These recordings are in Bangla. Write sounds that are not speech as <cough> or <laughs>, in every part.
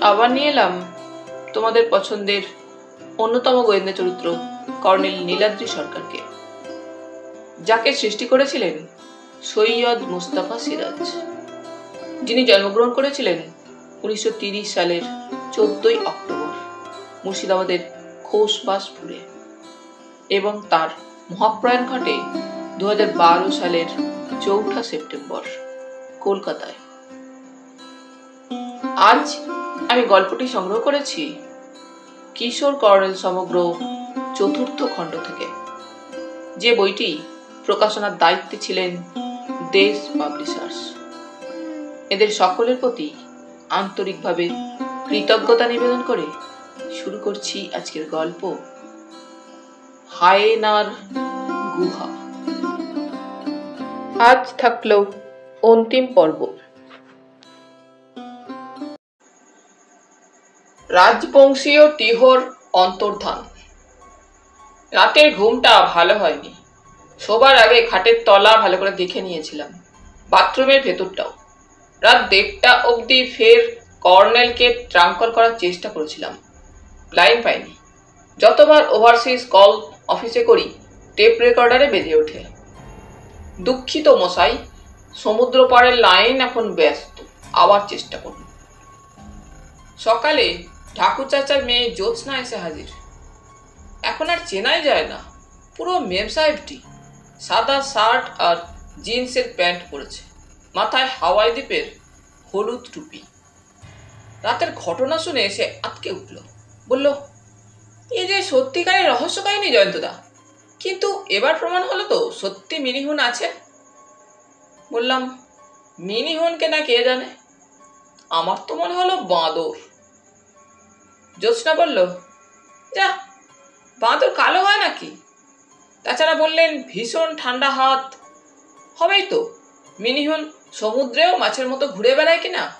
আবার নিয়ে এলাম তোমাদের পছন্দের অন্যতম গোয়েন্দা চরিত্র কর্নেল নীলাদ্রি সরকারকে। যাকে সৃষ্টি করেছিলেন সৈয়দ মুস্তাফা সিরাজ। যিনি জন্মগ্রহণ করেছিলেন উনিশশো সালের চোদ্দই অক্টোবর মুর্শিদাবাদের খোসবাসপুরে এবং তার মহাপ্রয়াণ ঘটে দু হাজার বারো সালের চৌঠা সেপ্টেম্বর কলকাতায়। আজ আমি গল্পটি সংগ্রহ করেছি কিশোর কর্নেল সমগ্র চতুর্থ খণ্ড থেকে। যে বইটি প্রকাশনার দায়িত্বে ছিলেন দেশ পাবলিশার্স। এদের সকলের প্রতি আন্তরিকভাবে কৃতজ্ঞতা নিবেদন করে শুরু করছি আজকের গল্প। হায়েনার গুহা। আজ থাকল অন্তিম পর্ব। রাজবংশীয় টিহর অন্তর্ধান। রাতের ঘুমটা ভালো হয়নি। শোবার আগে খাটের তলা ভালো করে দেখে নিয়েছিলাম, বাথরুমের ভেতরটাও। রাত দেড়টা অবধি ফের কর্নেলকে ট্রাঙ্কল করার চেষ্টা করেছিলাম, লাইন পাইনি। যতবার ওভারসিজ কল অফিসে করি, টেপ রেকর্ডারে বেজে ওঠে। দুঃখিত মশাই সমুদ্র পাড়ের লাইন এখন ব্যস্ত, আবার চেষ্টা করুন। সকালে ঠাকুর চাচার মেয়ে জ্যোৎস্না এসে হাজির। এখন আর চেনাই যায় না, পুরো মেম সাহেবটি সাদা শার্ট আর জিন্সের প্যান্ট পরেছে, মাথায় হাওয়াই দ্বীপের হলুদ টুপি। রাতের ঘটনা শুনে এসে আটকে উঠল, বলল এই যে সত্যিকারের রহস্য কাহিনী, জয়ন্তদা, কিন্তু এবার প্রমাণ হলো তো সত্যি মিনিহুন আছে? বললাম, মিনিহুনকে না কে জানে? আমার তো মনে হলো বাঁদর। জ্যোৎস্না বলল যা বাঁদর কালো হয় নাকি? তাছাড়া বললেন, ভীষণ ঠান্ডা হাত। হবেই তো। মিনিহুন, সমুদ্রেও মাছের মতো ঘুরে বেড়ায় কিনা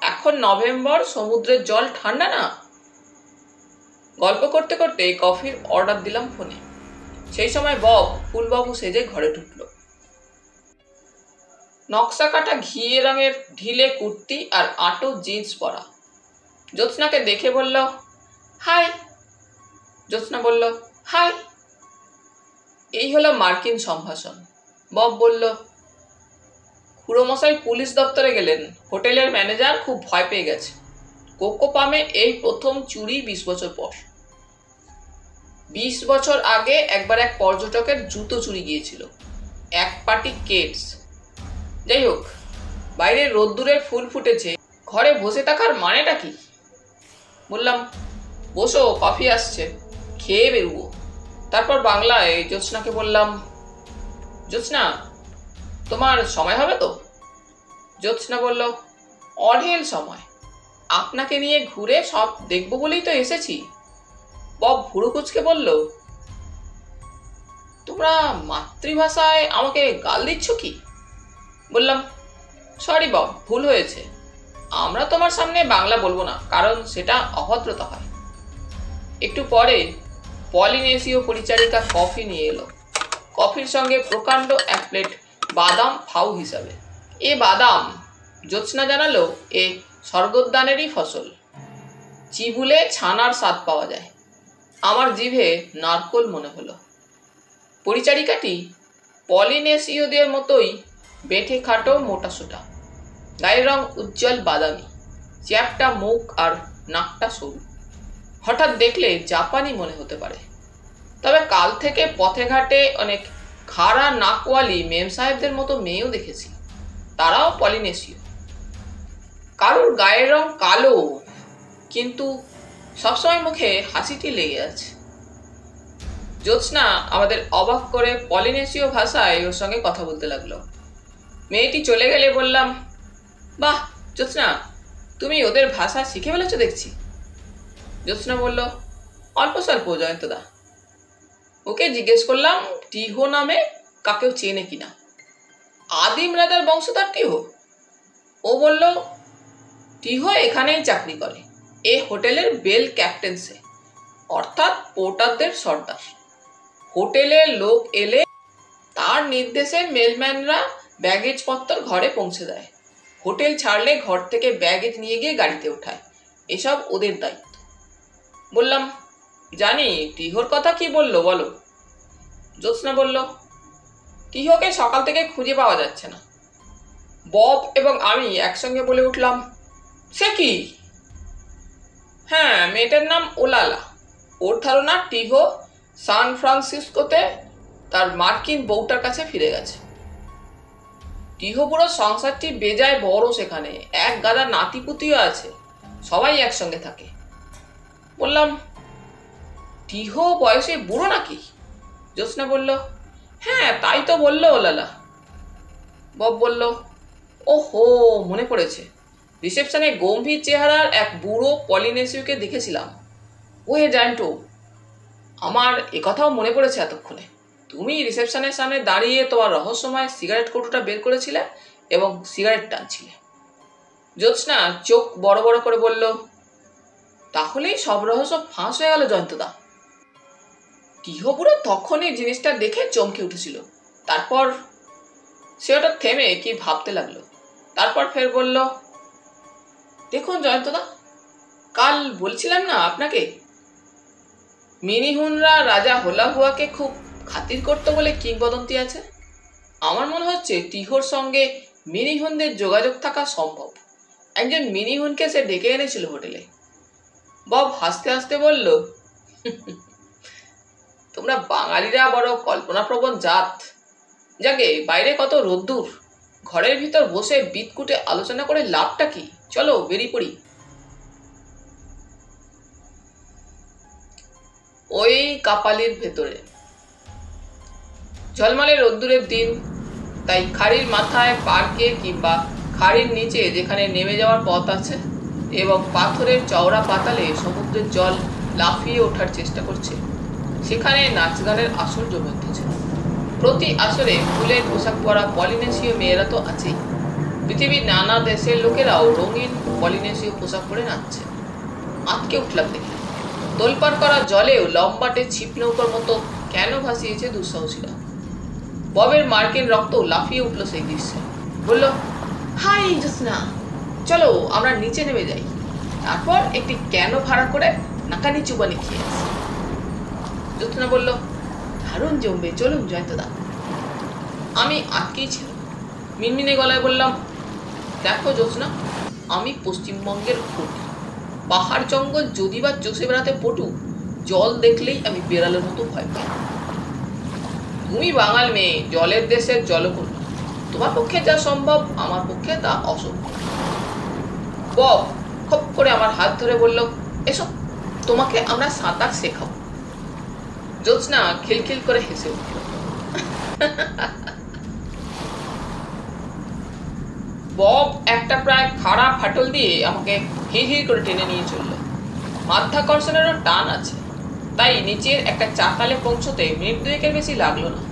এখন নভেম্বর, সমুদ্রের জল ঠান্ডা না? গল্প করতে করতে কফির অর্ডার দিলাম ফোনে। সেই সময় বব, ফুলবাবু সেজে ঘরে ঢুকল। নকশা কাটা ঘিয়ে রঙের ঢিলে কুর্তি আর আটো জিন্স পরা। জ্যোৎস্নাকে দেখে বলল, হাই। জ্যোৎস্না বলল, হাই। এই হলো মার্কিন সম্ভাষণ। বব বলল, খুড়োমশাই পুলিশ দপ্তরে গেলেন। হোটেলের ম্যানেজার খুব ভয় পেয়ে গেছে। কোকো পামে এই প্রথম চুরি বিশ বছর পর। বিশ বছর আগে একবার এক পর্যটকের জুতো চুরি গিয়েছিল। এক পাটি কেটস। যাই হোক বাইরে রোদ্দুরের ফুল ফুটেছে। ঘরে বসে থাকার মানেটা কি? বললাম, বসো কফি আসছে, খেয়ে বেরুবো। তারপর বাংলায় জ্যোৎস্নাকে বললাম, জ্যোৎস্না, তোমার সময় হবে তো? জ্যোৎস্না বলল, অঢেল সময়। আপনাকে নিয়ে ঘুরে সব দেখব বলেই তো এসেছি। বব ভুরুকুচকে বলল, তোমরা মাতৃভাষায় আমাকে গাল দিচ্ছ কি? বললাম, সরি বব, ভুল হয়েছে। আমরা তোমার সামনে বাংলা বলব না, কারণ সেটা অভদ্রতা হয়। একটু পরে পলিনেশীয় পরিচারিকা কফি নিয়ে এলো। কফির সঙ্গে প্রকাণ্ড এক প্লেট বাদাম ফাউ হিসাবে। এ বাদাম, জ্যোৎস্না জানালো, এ স্বর্গোদ্যানেরই ফসল। চিবুলে ছানার স্বাদ পাওয়া যায়। আমার জিভে নারকোল মনে হলো। পরিচারিকাটি পলিনেশীয়দের মতোই বেঠে খাটো মোটা সোটা। গায়ের রং উজ্জ্বল বাদামি, চ্যাপটা মুখ আর নাকটা সরু। হঠাৎ দেখলে জাপানি মনে হতে পারে। তবে কাল থেকে পথে ঘাটে অনেক খাড়া নাকওয়ালি মেম সাহেবদের মতো মেয়েও দেখেছি। তারাও পলিনেশীয়। কারোর গায়ের রং কালো, কিন্তু সবসময় মুখে হাসিটি লেগে আছে। জ্যোৎস্না আমাদের অবাক করে পলিনেশীয় ভাষায় ওর সঙ্গে কথা বলতে লাগল। মেয়েটি চলে গেলে বললাম বাহ, জ্যোৎস্না, তুমি ওদের ভাষা শিখে ফেলেছো দেখছি। জ্যোৎস্না বলল, অল্প স্বল্প, জয়ন্তদা। ওকে জিজ্ঞেস করলাম, টিহো নামে কাকেও চেনে কিনা? আদিম রাজার বংশধর টিহো। ও বলল, টিহো এখানেই চাকরি করে। এ হোটেলের বেল ক্যাপ্টেন্সে, অর্থাৎ পোর্টারদের সর্দার। হোটেলে লোক এলে তার নির্দেশে মেলম্যানরা ব্যাগেজপত্র ঘরে পৌঁছে দেয়। হোটেল ছাড়লে ঘর থেকে ব্যাগেজ নিয়ে গিয়ে গাড়িতে ওঠায়। এসব ওদের দায়িত্ব। বললাম, জানি, টিহোর কথা কি বলল বলো? জ্যোৎস্না বলল, টিহোকে সকাল থেকে খুঁজে পাওয়া যাচ্ছে না। বব এবং আমি একসঙ্গে বলে উঠলাম, সে কি? হ্যাঁ মেয়েটার নাম ওলালা। ওর ধারণা টিহো সান ফ্রান্সিসকোতে তার মার্কিন বউটার কাছে ফিরে গেছে। টিহো পুরো সংসারটি বেজায় বড় সেখানে। এক গাদা নাতিপুতিও আছে। সবাই একসঙ্গে থাকে। বললাম টিহো বয়সে বুড়ো নাকি? জ্যোৎস্না বলল হ্যাঁ তাই তো বলল ওলালা বব বলল ও হো মনে পড়েছে। রিসেপশনে গম্ভীর চেহারার এক বুড়ো পলিনেসিওকে দেখেছিলাম। ও হে জানতো আমার একথাও মনে পড়েছে এতক্ষণে। তুমি রিসেপশনের সামনে দাঁড়িয়ে তোমার রহস্যময় সিগারেট কৌটোটা বের করেছিলে এবং সিগারেট টানছিলে। জ্যোৎস্না চোখ বড় বড় করে বলল, তাহলেই সব রহস্য ফাঁস হয়ে গেল জয়ন্তদা টিহপুরো তখনই জিনিসটা দেখে চমকে উঠেছিল। তারপর সে ওটা থেমে কি ভাবতে লাগল। তারপর ফের বলল, দেখুন জয়ন্তদা কাল বলছিলাম না আপনাকে? মিনিহুনরা রাজা হোলাহুয়াকে খুব খাতির করতো বলে কিংবদন্তি আছে? আমার মনে হচ্ছে টিহোর সঙ্গে মিনিহুনদের যোগাযোগ থাকা সম্ভব। একজন মিনিহুনকে সে ডেকে এনেছিল হোটেলে। বব হাসতে হাসতে বলল তোমরা বাঙালিরা বড় কল্পনাপ্রবণ জাত। যাকে বাইরে কত রোদ্দুর, ঘরের ভিতর বসে বিদকুটে আলোচনা করে লাভটা কি? চলো বেরিয়ে পড়ি। ওই কাপালির ভেতরে ঝলমলে রোদ্দুরের দিন। তাই খাড়ির মাথায় পার্কে কিংবা খাড়ির নিচে যেখানে নেমে যাওয়ার পথ আছে এবং পাথরের চওড়া পাতালে সমুদ্রের জল লাফিয়ে ওঠার চেষ্টা করছে, সেখানে নাচ গানের আসর জমে উঠেছে প্রতি আসরে ফুলের পোশাক পরা পলিনেশীয় মেয়েরা তো আছেই। পৃথিবীর নানা দেশের লোকেরাও রঙিন পলিনেশীয় পোশাক পরে নাচছে। আটকে উঠলাম দেখে। তোলপাড় করা জলেও লম্বাটে ছিপ নৌকার মতো কেন ভাসিয়েছে দুঃসাহসীরা? ববের মার্কিন রক্ত লাফিয়ে উঠল সেই দৃশ্যে। বলল, হাই জ্যোৎস্না চলো, আমরা নিচে নেমে যাই। তারপর একটি কেন ভাড়া করে নাকানি চুবানি খেয়ে আসি জ্যোৎস্না বলল, দারুণ জমবে, চলুন, জয়ন্তদা। আমি আটকেই ছিল মিনমিনে গলায় বললাম, দেখো জ্যোৎস্না আমি পশ্চিমবঙ্গের ঘটি পাহাড় জঙ্গল যদি বা চষে বেড়াতে পটু, জল দেখলেই আমি বেড়ালের মতো ভয় পাই। তুমি বাঙাল মেয়ে, জলের দেশের জলকন্যা তোমার পক্ষে যা সম্ভব, আমার পক্ষে তা অসম্ভব। বব, খপ করে আমার হাত ধরে বলল, এসো, তোমাকে আমরা সাঁতার শেখাবো। জ্যোৎস্না খিলখিল করে হেসে উঠল। বব একটা প্রায় খাড়া ফাটল দিয়ে আমাকে হির হির করে টেনে নিয়ে চলল। মাধ্যাকর্ষণেরও টান আছে। তাই নিচের একটা চাতালে পৌঁছতে মিনিট দুয়েকের বেশি লাগল না।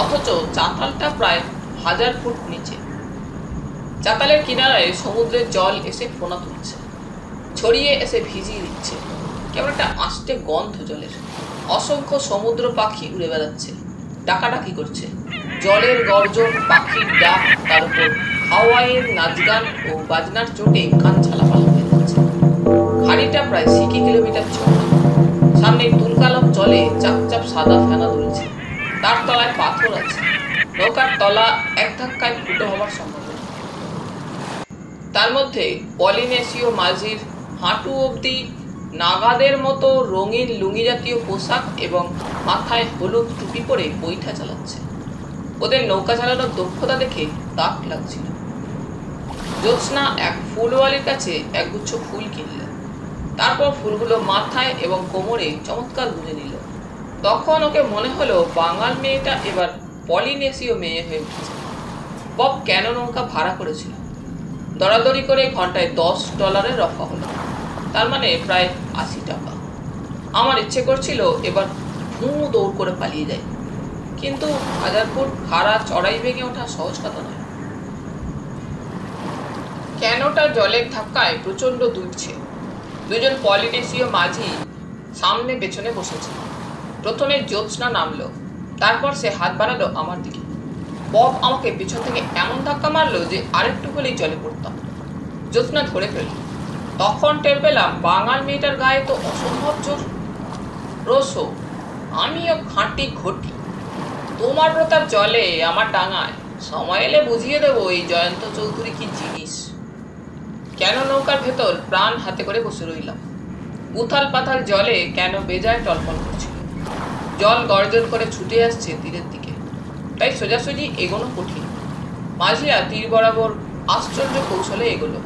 অথচ চাতালটা প্রায় হাজার ফুট নিচে। চাতালের কিনারায় সমুদ্রের জল এসে ফোনা তুলছে। ছড়িয়ে এসে ভিজিয়ে দিচ্ছে। কেমন একটা আষ্টে গন্ধ জলের। অসংখ্য সমুদ্র পাখি উড়ে বেড়াচ্ছে। ডাকাডাকি করছে। জলের গর্জন, পাখির ডাক, তার উপর হাওয়াইয়ের নাচ গান ও বাজনার চোটে কান ছালাপালা হয়ে যাচ্ছে। খাড়িটা প্রায় সিকি কিলোমিটার চওড়া সামনে তুলকালাম জলে চাপ চাপ সাদা ফেনা দুলছে তার তলায় পাথর আছে। নৌকার তলা এক ধাক্কায় ফুটো হওয়ার সম্ভাবনা। তার মধ্যে পলিনেশীয় মাঝির হাঁটু অবধি নাগাদের মতো রঙিন লুঙ্গি জাতীয় পোশাক এবং মাথায় হলুদ টুপি পরে বৈঠা চালাচ্ছে। ওদের নৌকা চালানোর দক্ষতা দেখে তাক লাগছিল। জ্যোৎস্না এক ফুলওয়ালির কাছে একগুচ্ছ ফুল কিনলেন। তারপর ফুলগুলো মাথায় এবং কোমরে চমৎকার গুঁজে নিল তখন ওকে মনে হলো বাঙাল মেয়েটা এবার পলিনেশীয় মেয়ে হয়ে উঠেছে। বব কেন নৌকা ভাড়া করেছিল? দরাদরি করে ঘন্টায় দশ ডলারের রফা হলো। তার মানে প্রায় আশি টাকা। আমার ইচ্ছে করছিল এবার ভুঁ দৌড় করে পালিয়ে যায় কিন্তু হাজার ফুট খাড়া চড়াই ভেঙে ওঠা সহজ কথা নয়। কেনটা জলের ধাক্কায় প্রচণ্ড দুলছে দুজন পলিনেশীয় মাঝি সামনে পেছনে বসেছে। প্রথমে জ্যোৎস্না নামলো। তারপর সে হাত বাড়ালো আমার দিকে। বব আমাকে পিছন থেকে এমন ধাক্কা মারলো যে আরেকটু হলেই জলে পড়তাম। জ্যোৎস্না ধরে ফেলল। তখন টের পেলাম বাঙাল মেয়েটার গায়ে তো অসম্ভব জোর। রসো, আমিও খাঁটি ঘটি। তোমার প্রতাপ জলে আমার ডাঙায়। সময় এলে বুঝিয়ে দেবো এই জয়ন্ত চৌধুরী কি জিনিস। কেন নৌকার ভেতর প্রাণ হাতে করে বসে রইলাম? উথাল পাথাল জলে কেন বেজায় টলপল করছিল? জল গর্জন করে ছুটে আসছে তীরের দিকে। তাই সোজাসুজি এগোনো কঠিন। মাঝিরা তীর বরাবর আশ্চর্য কৌশলে এগোলো।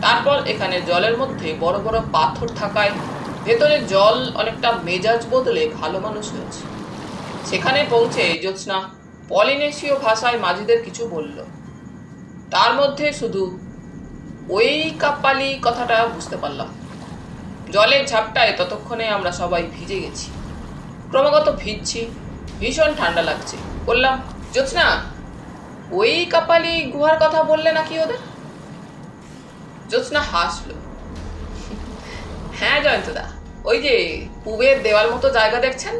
তারপর এখানে জলের মধ্যে বড় বড় পাথর থাকায় ভেতরে জল অনেকটা মেজাজ বদলে ভালো মানুষ হয়েছে। সেখানে পৌঁছে জ্যোৎস্না পলিনেশীয় ভাষায় মাঝিদের কিছু বলল। তার মধ্যে শুধু ওই কাপ্পালি কথাটা বুঝতে পারলাম। জলের ঝাপটায় ততক্ষণে আমরা সবাই ভিজে গেছি। ক্রমাগত ভিজছি, ভীষণ ঠান্ডা লাগছে। বললাম, জ্যোৎস্না, ওই কাপালি গুহার কথা বললে নাকি ওদের? জ্যোৎস্না হাসলো। হ্যাঁ জয়ন্তদা, ওই যে পুবের দেওয়াল মতো জায়গা দেখছেন?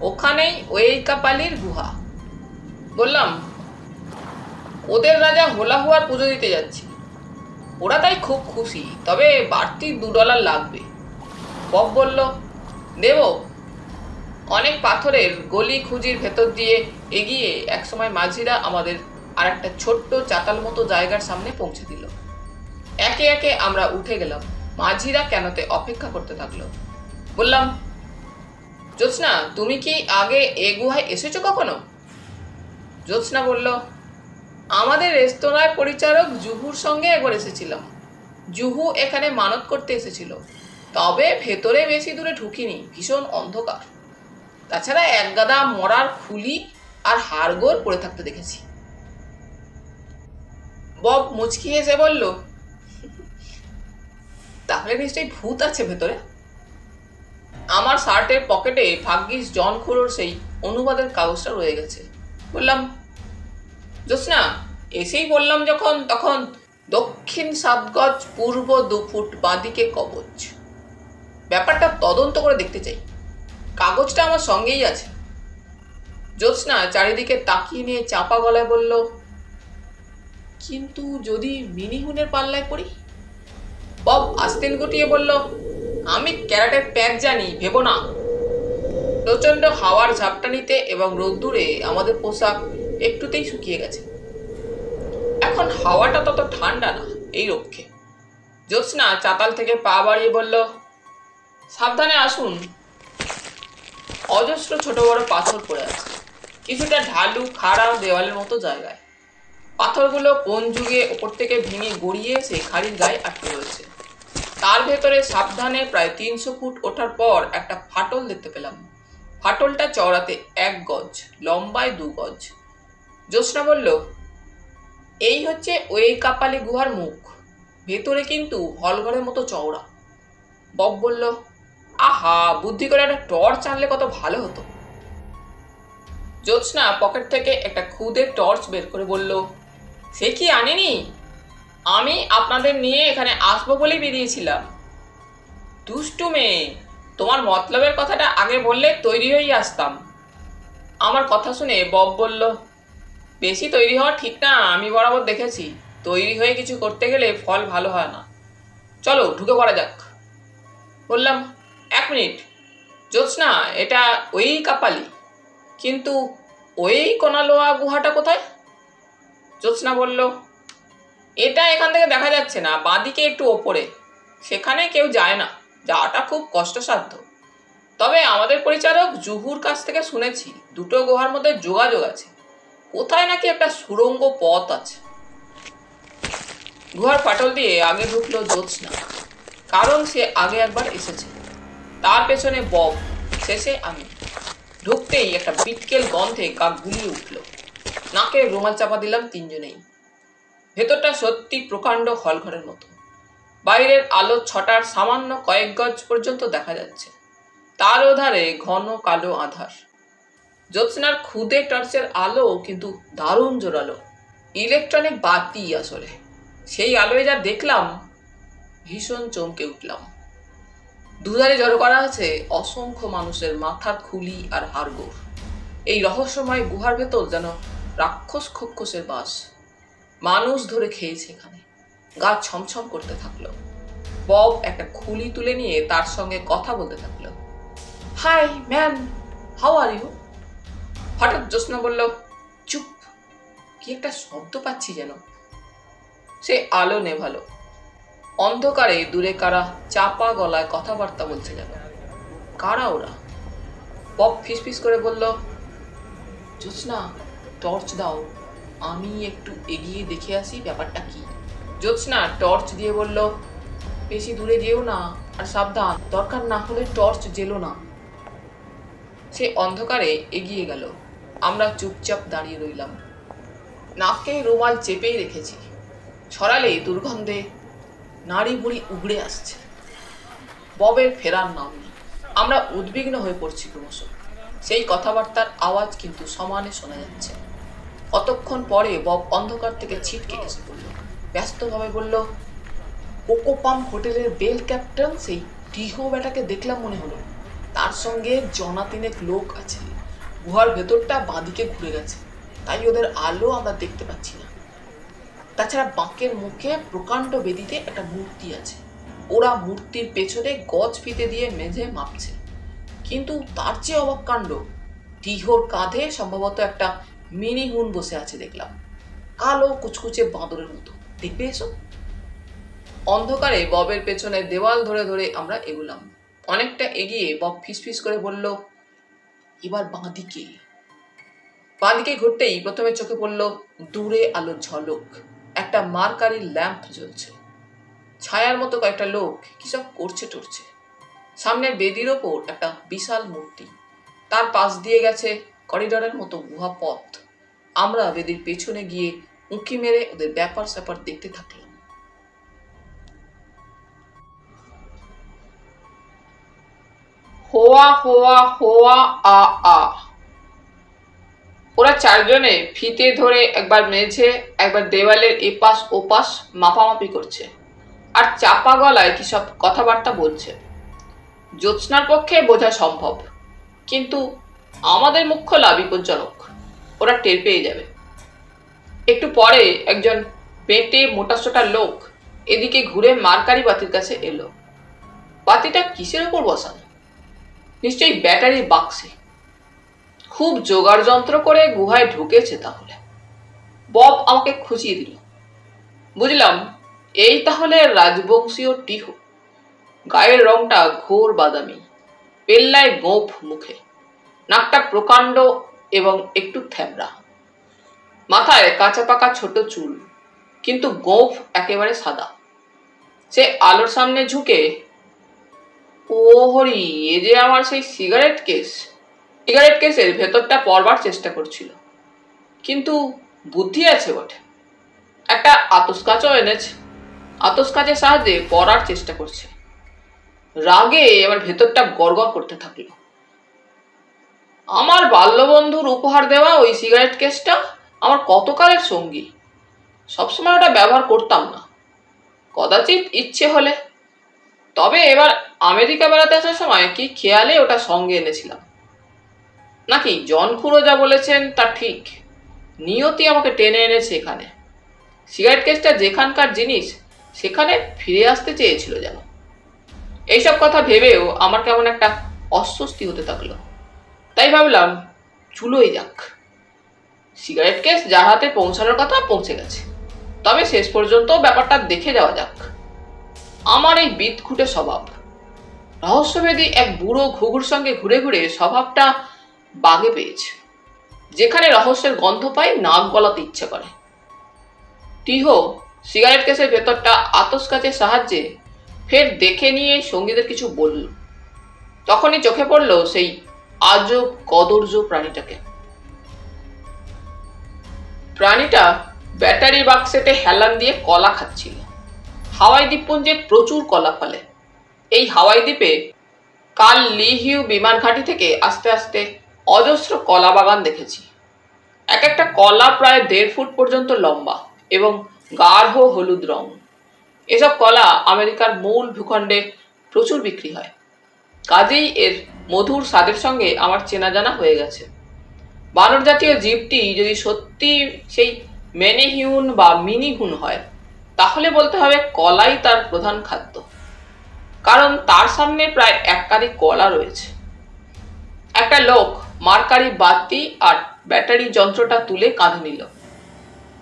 ওখানেই ওই কাপালির গুহা। বললাম, ওদের রাজা হোলা হুয়ার পুজো দিতে যাচ্ছি। ওরা তাই খুব খুশি, তবে বাড়তি দু ডলার লাগবে। বব বলল, দেব অনেক পাথরের গলি খুঁজির ভেতর দিয়ে এগিয়ে একসময় মাঝিরা আমাদের আর একটা ছোট্ট চাতাল মতো জায়গার সামনে পৌঁছে দিল। একে একে আমরা উঠে গেলাম। মাঝিরা কেনতে অপেক্ষা করতে থাকল। বললাম, জ্যোৎস্না, তুমি কি আগে এ গুহায় এসেছ কখনো? জ্যোৎস্না বলল, আমাদের রেস্তোরাঁয় পরিচারক জুহুর সঙ্গে একবার এসেছিলাম। জুহু এখানে মানত করতে এসেছিল। তবে ভেতরে বেশি দূরে ঢুকিনি, ভীষণ অন্ধকার। তাছাড়া এক গাদা মরার খুলি আর হাড়গোড় পড়ে থাকতে দেখেছি। বব মুচকি হেসে বলল, তাহলে নিশ্চয়ই ভূত আছে ভেতরে। আমার শার্টের পকেটে ভাগ্যিস জন খুলোর সেই অনুবাদের কাগজটা রয়ে গেছে। বললাম, জ্যোৎস্না, এসেই বললাম যখন, তখন দক্ষিণ সাত গজ পূর্ব দু ফুট বাঁদিকে কবচ। ব্যাপারটা তদন্ত করে দেখতে চাই। কাগজটা আমার সঙ্গেই আছে। জ্যোৎস্না চারিদিকে তাকিয়ে নিয়ে চাপা গলায় বলল, কিন্তু যদি মিনিহুনের পাল্লায় পড়ি? বব আস্তিন গুটিয়ে বলল, আমি ক্যারাটের প্যাক জানি, ভেবো না। প্রচণ্ড হাওয়ার ঝাপটানিতে এবং রোদ্দুরে আমাদের পোশাক একটুতেই শুকিয়ে গেছে। এখন হাওয়াটা তত ঠান্ডা না, এই রক্ষে। জ্যোৎস্না চাতাল থেকে পা বাড়িয়ে বলল, সাবধানে আসুন অজস্র ছোট বড় পাথর পড়ে আছে। কিছুটা ঢালু খাড়া দেওয়ালের মতো জায়গায়। পাথরগুলো কোন যুগে ওপর থেকে ভেঙে গড়িয়ে এসে খাড়ির গায়ে আটকে রয়েছে। তার ভেতরে সাবধানে প্রায় তিনশো ফুট ওঠার পর একটা ফাটল দেখতে পেলাম। ফাটলটা চওড়াতে এক গজ, লম্বায় দু গজ। জ্যোৎস্না বলল, এই হচ্ছে ওই কাপালি গুহার মুখ। ভেতরে কিন্তু হলঘরের মতো চওড়া। বব বলল আহা, বুদ্ধি করে একটা টর্চ আনলে কত ভালো হতো। জ্যোৎস্না পকেট থেকে একটা খুদে টর্চ বের করে বলল, সে কি আনেনি? আমি আপনাদের নিয়ে এখানে আসব বলেই বেরিয়েছিলাম। দুষ্টু মেয়ে, তোমার মতলবের কথাটা আগে বললে তৈরি হয়েই আসতাম। আমার কথা শুনে বব বলল, বেশি তৈরি হওয়া ঠিক না, আমি বরাবর দেখেছি। তৈরি হয়ে কিছু করতে গেলে ফল ভালো হয় না। চলো, ঢুকে পড়া যাক। বললাম এক মিনিট। জ্যোৎস্না, এটা ওই কাপালি। কিন্তু ওই কোনালোয়া গুহাটা কোথায়? জ্যোৎস্না বলল, এটা এখান থেকে দেখা যাচ্ছে না, বাঁদিকে একটু ওপরে। সেখানে কেউ যায় না, যাওয়াটা খুব কষ্টসাধ্য। তবে আমাদের পরিচারক জুহুর কাছ থেকে শুনেছি, দুটো গুহার মধ্যে যোগাযোগ আছে। কোথায় নাকি একটা সুরঙ্গ পথ আছে? গুহার ফাটল দিয়ে আগে ঢুকলো জ্যোৎস্না। কারণ সে আগে একবার এসেছে। তার পেছনে বব, শেষে আমি। ঢুকতেই একটা বিটকেল গন্ধে গা গুলিয়ে উঠল। নাকে রুমাল চাপা দিলাম তিনজনেই। ভেতরটা সত্যি প্রকাণ্ড হলঘরের মতো। বাইরের আলো ছটার সামান্য কয়েক গজ পর্যন্ত দেখা যাচ্ছে। তার ওধারে ঘন কালো আধার। জ্যোৎস্নার খুদে টর্চের আলো কিন্তু দারুণ জোরালো। ইলেকট্রনিক বাতি আসলে। সেই আলোয় যা দেখলাম, ভীষণ চমকে উঠলাম। দুধারে জড়ো করা আছে অসংখ্য মানুষের মাথার খুলি আর হাড়গোড়। এই রহস্যময় গুহার ভেতর যেন রাক্ষস খক্ষসের বাস। মানুষ ধরে খেয়েছে এখানে। গা ছমছম করতে থাকল। বব একটা খুলি তুলে নিয়ে তার সঙ্গে কথা বলতে থাকল। Hi man how are you? হঠাৎ জ্যোৎস্না বলল, চুপ, কি একটা শব্দ পাচ্ছি যেন। সে আলো নেভালো। অন্ধকারে দূরে কারা চাপা গলায় কথাবার্তা বলছে যেন। কারা ওরা? বব ফিসফিস করে বলল, জ্যোৎস্না, টর্চ দাও। আমি একটু এগিয়ে দেখে আসি ব্যাপারটা কি। জ্যোৎস্না টর্চ দিয়ে বলল, বেশি দূরে যেও না আর সাবধান, দরকার না হলে টর্চ জেলো না। সে অন্ধকারে এগিয়ে গেল। আমরা চুপচাপ দাঁড়িয়ে রইলাম। নাকে রুমাল চেপেই রেখেছি। ছড়ালে দুর্গন্ধে নাড়ি বুড়ি উগড়ে আসছে। ববের ফেরার নাম নেই। আমরা উদ্বিগ্ন হয়ে পড়ছি ক্রমশ। সেই কথাবার্তার আওয়াজ কিন্তু সমানে শোনা যাচ্ছে। কতক্ষণ পরে বব অন্ধকার থেকে ছিটকে এসে পড়ল। ব্যস্তভাবে বলল কোকো পাম হোটেলের বেল ক্যাপ্টেন, সেই টিহো বেটাকে দেখলাম মনে হলো। তার সঙ্গে জনা তিনেক লোক আছে। গুহার ভেতরটা বাঁদিকে ঘুরে গেছে। তাই ওদের আলো আমরা দেখতে পাচ্ছি না। তাছাড়া বাঁকের মুখে প্রকাণ্ড বেদিতে একটা মূর্তি আছে। ওরা মূর্তির পেছনে গজ ফিতে দিয়ে মেঝে মাপছে। কিন্তু তার চেয়ে অবাক কাণ্ড, টিহোর কাঁধে সম্ভবত একটা মিনি হুন বসে আছে দেখলাম। কালো কুচকুচে বাঁদরের মতো। দেখবে এসো? অন্ধকারে ববের পেছনে দেওয়াল ধরে ধরে আমরা এগুলাম। অনেকটা এগিয়ে বব ফিসফিস করে বলল, এবার বাঁদিকে। বাঁদিকে ঘুরতেই প্রথমে চোখে পড়ল দূরে আলোর ঝলক। একটা মারকারি ল্যাম্প জ্বলছে। ছায়ার মতো কয়েকটা লোক কিসব করছে টরছে। সামনের বেদির ওপর একটা বিশাল মূর্তি। তার পাশ দিয়ে গেছে করিডরের মতো গুহা পথ। আমরা বেদির পেছনে গিয়ে উঁকি মেরে ওদের ব্যাপার স্যাপার দেখতে থাকলাম। হোয়া হোয়া হোয়া, আ আ। ওরা চারজনে ফিতে ধরে একবার মেঝে, একবার দেওয়ালের এপাশ ওপাশ মাপামাপি করছে। আর চাপা গলায় কি সব কথাবার্তা বলছে? জ্যোৎস্নার পক্ষে বোঝা সম্ভব। কিন্তু আমাদের মুখ্য লাভ বিপজ্জনক। ওরা টের পেয়ে যাবে। একটু পরে একজন পেটে মোটাসোটা লোক এদিকে ঘুরে মারকারি বাতির কাছে এলো। বাতিটা কিসের ওপর বসানো? নিশ্চয়ই ব্যাটারির বাক্সে। খুব জোগাড় যন্ত্র করে গুহায় ঢুকেছে তাহলে। বব আমাকে খুঁজিয়ে দিল। বুঝলাম, এই তাহলে রাজবংশীয় টিহু। গায়ের রংটা ঘোর বাদামি, পেল্লায় গোঁফ মুখে, নাকটা প্রকাণ্ড এবং একটু থ্যাবড়া। মাথায় কাঁচা পাকা ছোট চুল, কিন্তু গোঁফ একেবারে সাদা। সে আলোর সামনে ঝুঁকে, ও হরি, এ যে আমার সেই সিগারেট কেস? সিগারেট কেসের ভেতরটা পড়বার চেষ্টা করছিল। কিন্তু বুদ্ধি আছে বটে। একটা আতস কাচও এনেছে। আতস কাচের সাহায্যে পড়ার চেষ্টা করছে। রাগে এবার ভেতরটা গড়গড় করতে থাকল। আমার বাল্যবন্ধুর উপহার দেওয়া ওই সিগারেট কেসটা আমার কতকালের সঙ্গী? সবসময় ওটা ব্যবহার করতাম না। কদাচিৎ ইচ্ছে হলে। তবে এবার আমেরিকা বেড়াতে আসার সময় কি খেয়ালে ওটা সঙ্গে এনেছিলাম? নাকি জন খুঁড়ো যা বলেছেন তা ঠিক? নিয়তি আমাকে টেনে এনেছে এখানে। সিগারেট কেসটা যেখানকার জিনিস, সেখানে ফিরে আসতে চেয়েছিল যেন। এইসব কথা ভেবেও আমার কেমন একটা অস্বস্তি হতে থাকল। তাই ভাবলাম, চুলোই যাক। সিগারেট কেস যার হাতে পৌঁছানোর কথা পৌঁছে গেছে। তবে শেষ পর্যন্ত ব্যাপারটা দেখে যাওয়া যাক। আমার এই বিদ খুঁটে স্বভাব। রহস্যভেদী এক বুড়ো ঘুঘুর সঙ্গে ঘুরে ঘুরে স্বভাবটা বাগে পেয়েছে। যেখানে রহস্যের গন্ধ পায় নাক গলাতে ইচ্ছে করে। টিহো, সিগারেট কেসের ভেতরটা আতস কাচের সাহায্যে ফের দেখে নিয়ে সঙ্গীদের কিছু বলল। তখনই চোখে পড়ল সেই আজব কদর্য প্রাণীটাকে। প্রাণীটা ব্যাটারি বাক্সেতে হেলান দিয়ে কলা খাচ্ছিল। হাওয়াই দ্বীপপুঞ্জে প্রচুর কলা ফলে। এই হাওয়াই দ্বীপে কাল লিহিউ বিমান ঘাঁটি থেকে আস্তে আস্তে অজস্র কলা বাগান দেখেছি। এক একটা কলা প্রায় দেড় ফুট পর্যন্ত লম্বা এবং গাঢ় হলুদ রং। এসব কলা আমেরিকার মূল ভূখণ্ডে প্রচুর বিক্রি হয়। কাজেই এর মধুর স্বাদের সঙ্গে আমার চেনা জানা হয়ে গেছে। বানর জাতীয় জীবটি যদি সত্যি সেই মেনেহিউন বা মিনিহুন হয়, তাহলে বলতে হবে কলাই তার প্রধান খাদ্য। কারণ তার সামনে প্রায় এক কারি কলা রয়েছে। একটা লোক মারকারি বাতি আর ব্যাটারি যন্ত্রটা তুলে কাঁধে নিল।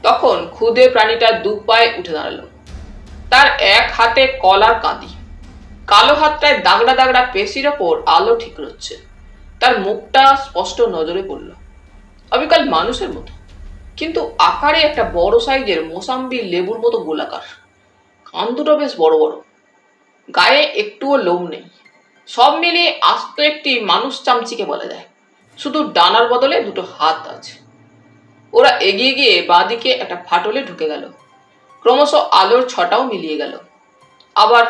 তখন ক্ষুদে প্রাণীটা দু পায়ে উঠে দাঁড়াল। তার এক হাতে কলার কাঁদি কালো হাতটায় দাগড়া দাগড়া পেশির ওপর আলো ঠিক রচ্ছে। তার মুখটা স্পষ্ট নজরে পড়ল। অবিকাল মানুষের মতো। কিন্তু আকারে একটা বড় সাইজের মোসাম্বি লেবুর মতো গোলাকার। কান দুটো বেশ বড় বড়। গায়ে একটুও লোম নেই। সব মিলিয়ে আস্ত একটি মানুষ চামচিকে বলা যায়। শুধু ডানার বদলে দুটো হাত আছে। ওরা এগিয়ে গিয়ে বাঁদিকে একটা ফাটলে ঢুকে গেল। ক্রমশ আলোর ছটাও মিলিয়ে গেল। আবার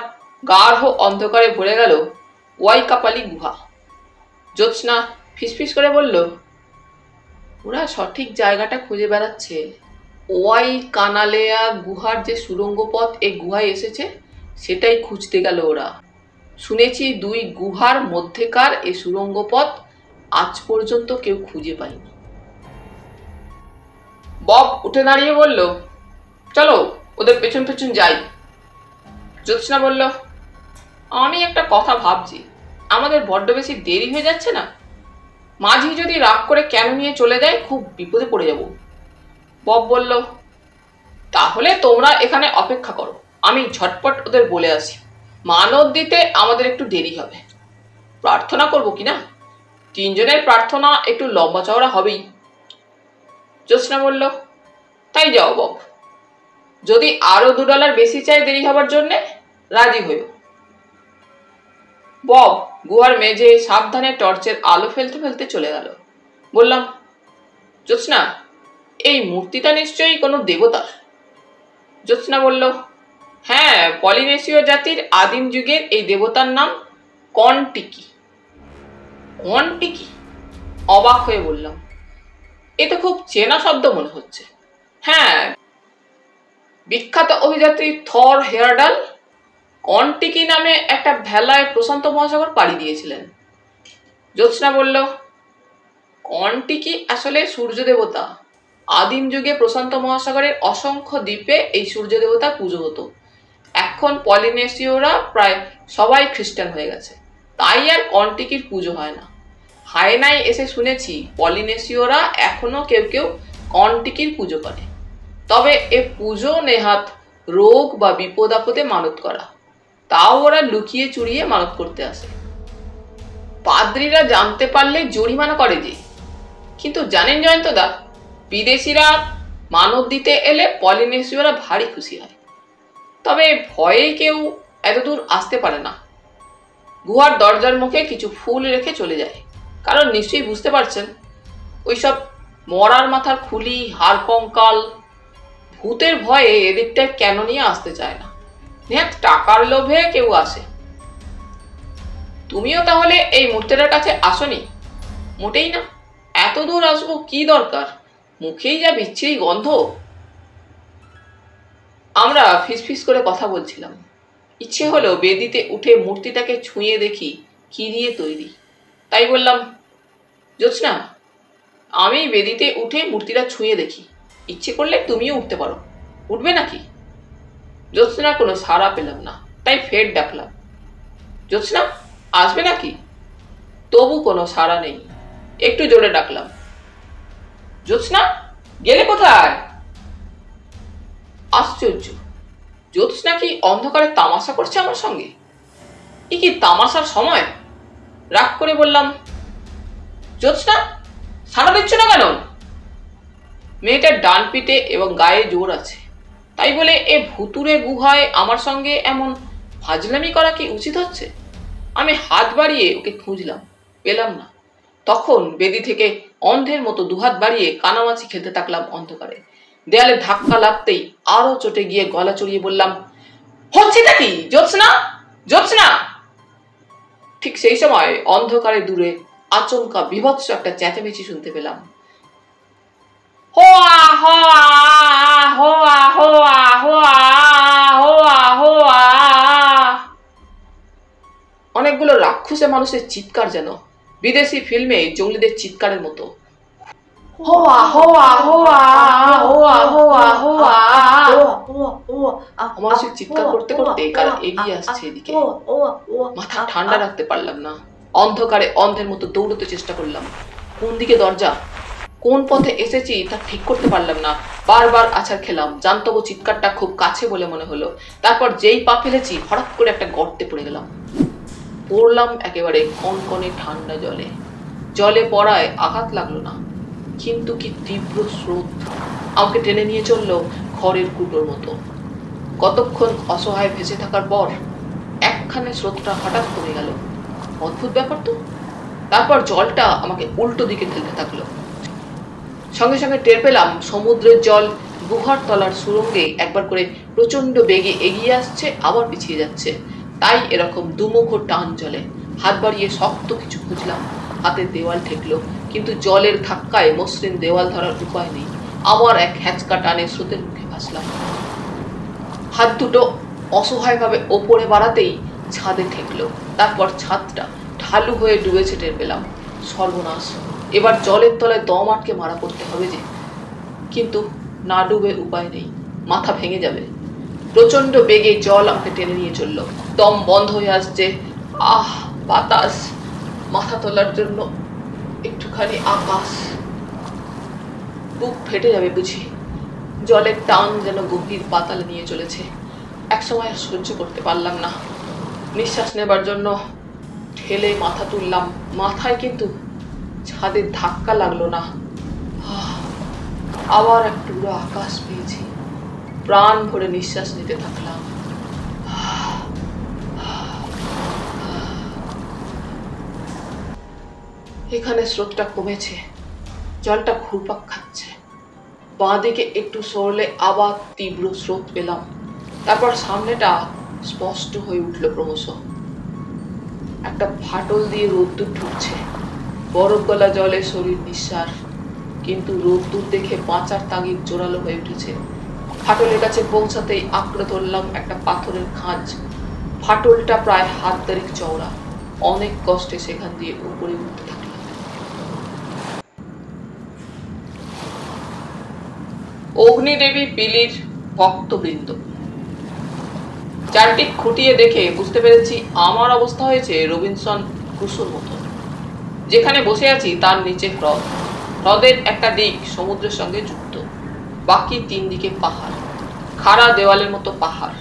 গাঢ় অন্ধকারে ভরে গেল ওয়াই কাপালি গুহা। জ্যোৎস্না ফিসফিস করে বলল, ওরা সঠিক জায়গাটা খুঁজে বেড়াচ্ছে। ওয়াই কানালেয়া গুহার যে সুরঙ্গ পথ এই গুহায় এসেছে, সেটাই খুঁজতে গেল ওরা। শুনেছি দুই গুহার মধ্যেকার এই সুরঙ্গ পথ আজ পর্যন্ত কেউ খুঁজে পায়নি। বব উঠে দাঁড়িয়ে বলল, চলো, ওদের পেছন পেছন যাই। জ্যোৎস্না বলল, আমি একটা কথা ভাবছি। আমাদের বড্ড বেশি দেরি হয়ে যাচ্ছে না? মাঝি যদি রাগ করে কেন নিয়ে চলে যায়, খুব বিপদে পড়ে যাব। বব বলল, তাহলে তোমরা এখানে অপেক্ষা করো। আমি ঝটপট ওদের বলে আসি। মানব দিতে আমাদের একটু দেরি হবে। প্রার্থনা করব কি না? তিনজনের প্রার্থনা একটু লম্বা চওড়া হবেই। জ্যোৎস্না বলল, তাই যাও বব। যদি আরও দু ডলার বেশি চাই দেরি হবার জন্যে, রাজি হইও। বব গুহার মেঝে সাবধানে টর্চের আলো ফেলতে ফেলতে চলে গেল। বললাম জ্যোৎস্না এই মূর্তিটা নিশ্চয়ই কোনো দেবতার? জ্যোৎস্না বলল হ্যাঁ পলিনেশীয় জাতির আদিম যুগের এই দেবতার নাম কনটিকি। কনটিকি অবাক হয়ে বললাম এ তো খুব চেনা শব্দ মনে হচ্ছে। হ্যাঁ বিখ্যাত অভিযাত্রী থর হেয়ারডাল কনটিকি নামে একটা ভেলায় প্রশান্ত মহাসাগর পাড়ি দিয়েছিলেন। জ্যোৎস্না বলল, কনটিকি আসলে সূর্য দেবতা আদিম যুগে প্রশান্ত মহাসাগরের অসংখ্য দ্বীপে এই সূর্য দেবতা পুজো হতো। এখন পলিনেশীয়রা প্রায় সবাই খ্রিস্টান হয়ে গেছে। তাই আর কনটিকির পুজো হয় না। হায়নায় এসে শুনেছি পলিনেশীয়রা এখনও কেউ কেউ কনটিকির পুজো করে। তবে এ পুজো নেহাত রোগ বা বিপদ আপদে মানত করা। তাও ওরা লুকিয়ে চুরিয়ে মানত করতে আসে। পাদ্রীরা জানতে পারলে জরিমানা করে যে। কিন্তু জানেন জয়ন্তদা বিদেশিরা মানত দিতে এলে পলিনেশীয়রা ভারী খুশি হয়। তবে ভয়ে কেউ এতদূর আসতে পারে না। গুহার দরজার মুখে কিছু ফুল রেখে চলে যায়। কারণ নিশ্চয়ই বুঝতে পারছেন, ওইসব মরার মাথার খুলি, হাড় কঙ্কাল, ভূতের ভয়ে এদিকটায় কেন নিয়ে আসতে চায় না? নেহাত টাকার লোভে কেউ আসে তুমিও তাহলে এই মূর্তিটার কাছে আসনি? মোটেই না। এত দূর আসব কি দরকার? মুখেই যা বিচ্ছিরি গন্ধ। আমরা ফিসফিস করে কথা বলছিলাম। ইচ্ছে হলো বেদিতে উঠে মূর্তিটাকে ছুঁয়ে দেখি কি দিয়ে তৈরি। তাই বললাম জ্যোৎস্না, আমি বেদিতে উঠে মূর্তিটা ছুঁয়ে দেখি। ইচ্ছে করলে তুমিও উঠতে পারো। উঠবে নাকি? জ্যোৎস্না কোনো সাড়া পেলাম না, তাই ফের ডাকলাম। জ্যোৎস্না, আসবে নাকি? তবু কোনো সাড়া নেই, একটু জোরে ডাকলাম। জ্যোৎস্না, গেলে কোথায়? আশ্চর্য, জ্যোৎস্না কি অন্ধকারে তামাশা করছে আমার সঙ্গে? কি তামাশার সময়? রাগ করে বললাম জ্যোৎস্না সাড়া দিচ্ছ না কেন? মেয়েটার ডান পিঠে এবং গায়ে জোর আছে। তাই বলে এ ভুতুরে গুহায় আমার সঙ্গে এমন ফাজলামি করা কি উচিত হচ্ছে? আমি হাত বাড়িয়ে ওকে খুঁজলাম, পেলাম না। তখন বেদি থেকে অন্ধের মতো দুহাত বাড়িয়ে কানামাছি খেলতে থাকলাম অন্ধকারে। দেয়ালে ধাক্কা লাগতেই আরও চটে গিয়ে গলা চড়িয়ে বললাম, হচ্ছেটা কি? জ্যোৎস্না জ্যোৎস্না ঠিক সেই সময় অন্ধকারে দূরে আচমকা বিভৎস একটা চেঁচামেচি শুনতে পেলাম হোয়া হোয়া হোয়া হোয়া হোয়া হোয়া হোয়া অনেকগুলো রাক্ষসে মানুষের চিৎকার যেন বিদেশি ফিল্মে জঙ্গলিদের চিৎকারের মতো হোয়া হোয়া হোয়া হোয়া হোয়া হোয়া আমার সে চিৎকার করতে করতে এগিয়ে আসছে এদিকে মাথা ঠান্ডা রাখতে পারলাম না অন্ধকারে অন্ধের মতো দৌড়তে চেষ্টা করলাম। কোন দিকে দরজা? কোন পথে এসেছি তা ঠিক করতে পারলাম না। বারবার আছাড় খেলাম। জানতব চিৎকারটা খুব কাছে বলে মনে হলো। তারপর যেই পা ফেলেছি, হঠাৎ করে একটা গর্তে পড়ে গেলাম। পড়লাম একেবারে কনকনে ঠান্ডা জলে। জলে পড়ায় আঘাত লাগল না। কিন্তু কি তীব্র স্রোত। আমাকে টেনে নিয়ে চলল খড়ের কুটোর মতো। কতক্ষণ অসহায় ভেসে থাকার পর একখানে স্রোতটা হঠাৎ কমে গেল। অদ্ভুত ব্যাপার তো। তারপর জলটা আমাকে উল্টো দিকে ঠেলতে থাকল। সঙ্গে সঙ্গে টের পেলাম সমুদ্রের জল গুহার তলার সুরঙ্গে একবার করে প্রচণ্ড বেগে এগিয়ে আসছে, আবার পিছিয়ে যাচ্ছে। তাই এরকম দুমুখ টান জলে হাত বাড়িয়ে শক্ত কিছু খুঁজলাম। হাতের দেওয়াল ঠেকলো, কিন্তু জলের ধাক্কায় মসৃণ দেওয়াল ধরার উপায় নেই। আবার এক হ্যাচকা টানে স্রোতের মুখে ভাসলাম। হাত দুটো অসহায়ভাবে ওপরে বাড়াতেই ছাদে ঠেকলো। তারপর ছাদটা ঢালু হয়ে ডুবেছে টের পেলাম। সর্বনাশ। এবার জলের তলায় দম আটকে মারা পড়তে হবে যে। কিন্তু না ডুবে উপায় নেই। মাথা ভেঙে যাবে। প্রচণ্ড বেগে জল আমাকে টেনে নিয়ে চলল। দম বন্ধ হয়ে আসছে। আহ, বাতাস। মাথা তোলার জন্য একটুখানি আকাশ। বুক ফেটে যাবে বুঝি। জলের টান যেন গভীর পাতালে নিয়ে চলেছে। একসময় আর সহ্য করতে পারলাম না। নিঃশ্বাস নেবার জন্য ঠেলে মাথা তুললাম। মাথায় কিন্তু ছাদের ধাক্কা লাগল না। আবার এক টুকরো আকাশ পেয়েছি। প্রাণ ভরে নিঃশ্বাস নিতে থাকলাম। এখানে স্রোতটা কমেছে। জলটা ঘুরপাক খাচ্ছে। বাঁ দিকে একটু সরলে আবার তীব্র স্রোত পেলাম। তারপর সামনেটা স্পষ্ট হয়ে উঠল ক্রমশ। একটা ফাটল দিয়ে রোদ্দুর ঢুকছে। বরফ গলা জলে শরীর নিঃশ্বাস, কিন্তু রোদ্দুর দেখে বাঁচার তাগিদ জোরালো হয়ে উঠেছে। ফাটলের কাছে পৌঁছাতেই আঁকড়ে ধরলাম একটা পাথরের খাঁজ। ফাটলটা প্রায় হাত দারিক চওড়া। অনেক কষ্টে সেখান দিয়ে উপরে উঠতে থাকলাম। অগ্নিদেবী বিলির ভক্তবৃন্দ। চারটি খুঁটিয়ে দেখে বুঝতে পেরেছি আমার অবস্থা হয়েছে রবিনসন ক্রুসোর মতো। যেখানে বসে আছি তার নিচে হ্রদ। হ্রদের একটা দিক সমুদ্রের সঙ্গে যুক্ত। বাকি তিন দিকে পাহাড়। খাড়া দেওয়ালের মতো পাহাড়।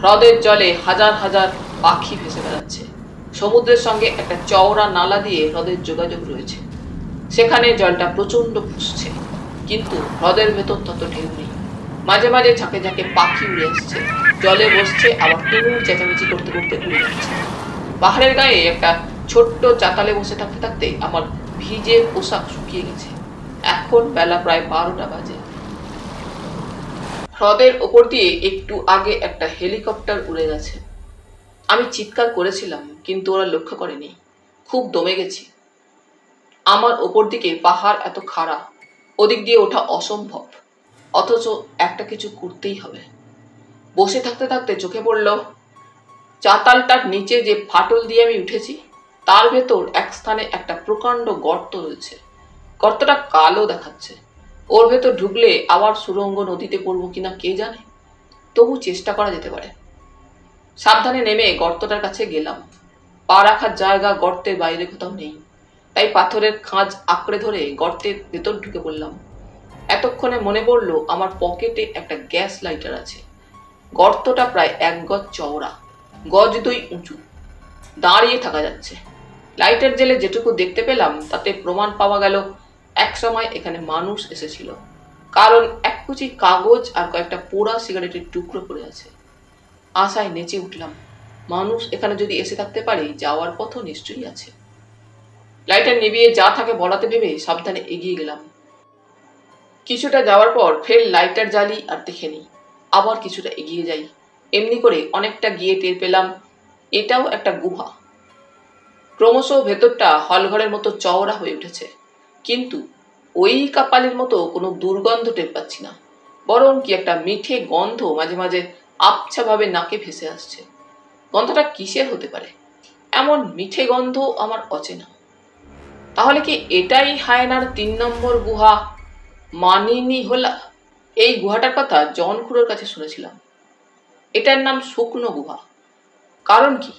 হ্রদের জলে হাজার হাজার পাখি ভেসে বেড়াচ্ছে। সমুদ্রের সঙ্গে একটা চওড়া নালা দিয়ে হ্রদের যোগাযোগ রয়েছে। সেখানে জলটা প্রচণ্ড ফুসছে কিন্তু হ্রদের ভেতর তত ঢেউ নেই। মাঝে মাঝে ঝাঁকে ঝাঁকে পাখি উড়ে আসছে। জলে বসছে আবার তুমুল চেঁচামেচি করতে করতে উড়ে যাচ্ছে। পাহাড়ের গায়ে একটা ছোট্ট চাতালে বসে থাকতে থাকতে আমার ভিজে পোশাক শুকিয়ে গেছে। এখন বেলা প্রায় বারোটা বাজে। হ্রদের ওপর দিয়ে একটু আগে একটা হেলিকপ্টার উড়ে গেছে। আমি চিৎকার করেছিলাম, কিন্তু ওরা লক্ষ্য করেনি। খুব দমে গেছি। আমার ওপর দিকে পাহাড় এত খাড়া, ওদিক দিয়ে ওঠা অসম্ভব। অথচ একটা কিছু করতেই হবে। বসে থাকতে থাকতে চোখে পড়ল, চাতালটার নিচে যে ফাটল দিয়ে আমি উঠেছি, তার ভেতর এক স্থানে একটা প্রকাণ্ড গর্ত রয়েছে। গর্তটা কালো দেখাচ্ছে। ওর ভেতর ঢুকলে আবার সুরঙ্গ নদীতে পড়ব কিনা কে জানে? তবু চেষ্টা করা যেতে পারে। সাবধানে নেমে গর্তটার কাছে গেলাম। পা রাখার জায়গা গর্তের বাইরে কোথাও নেই। তাই পাথরের খাঁজ আঁকড়ে ধরে গর্তের ভেতর ঢুকে পড়লাম। এতক্ষণে মনে পড়ল আমার পকেটে একটা গ্যাস লাইটার আছে। গর্তটা প্রায় এক গজ চওড়া, গজ দুই উঁচু। দাঁড়িয়ে থাকা যাচ্ছে। লাইটার জেলে যেটুকু দেখতে পেলাম, তাতে প্রমাণ পাওয়া গেল এক সময় এখানে মানুষ এসেছিল। কারণ এক কুচি কাগজ আর কয়েকটা পোড়া সিগারেটের টুকরো পড়ে আছে। আশায় নেচে উঠলাম, মানুষ এখানে যদি এসে থাকতে পারে, যাওয়ার পথও নিশ্চয়ই আছে। লাইটার নিভিয়ে যা থাকে বলাতে ভেবে সাবধানে এগিয়ে গেলাম। কিছুটা যাওয়ার পর ফের লাইটার জ্বালি আর দেখে নিই। আবার কিছুটা এগিয়ে যাই। এমনি করে অনেকটা গিয়ে টের পেলাম, এটাও একটা গুহা। ক্রমশ ভেতরটা হলঘরের মতো চওড়া হয়ে উঠেছে। কিন্তু ওই কাপালির মতো কোনো দুর্গন্ধ টের পাচ্ছি না। বরং কি একটা মিঠে গন্ধ মাঝে মাঝে আবছাভাবে নাকে ভেসে আসছে। গন্ধটা কিসের হতে পারে? এমন মিঠে গন্ধ আমার অচেনা। তাহলে কি এটাই হায়নার তিন নম্বর গুহা? মানিনি হোলা এই গুহাটার কথা জন খুড়োর কাছে শুনেছিলাম। এটার নাম শুকনো গুহা। কারণ কি?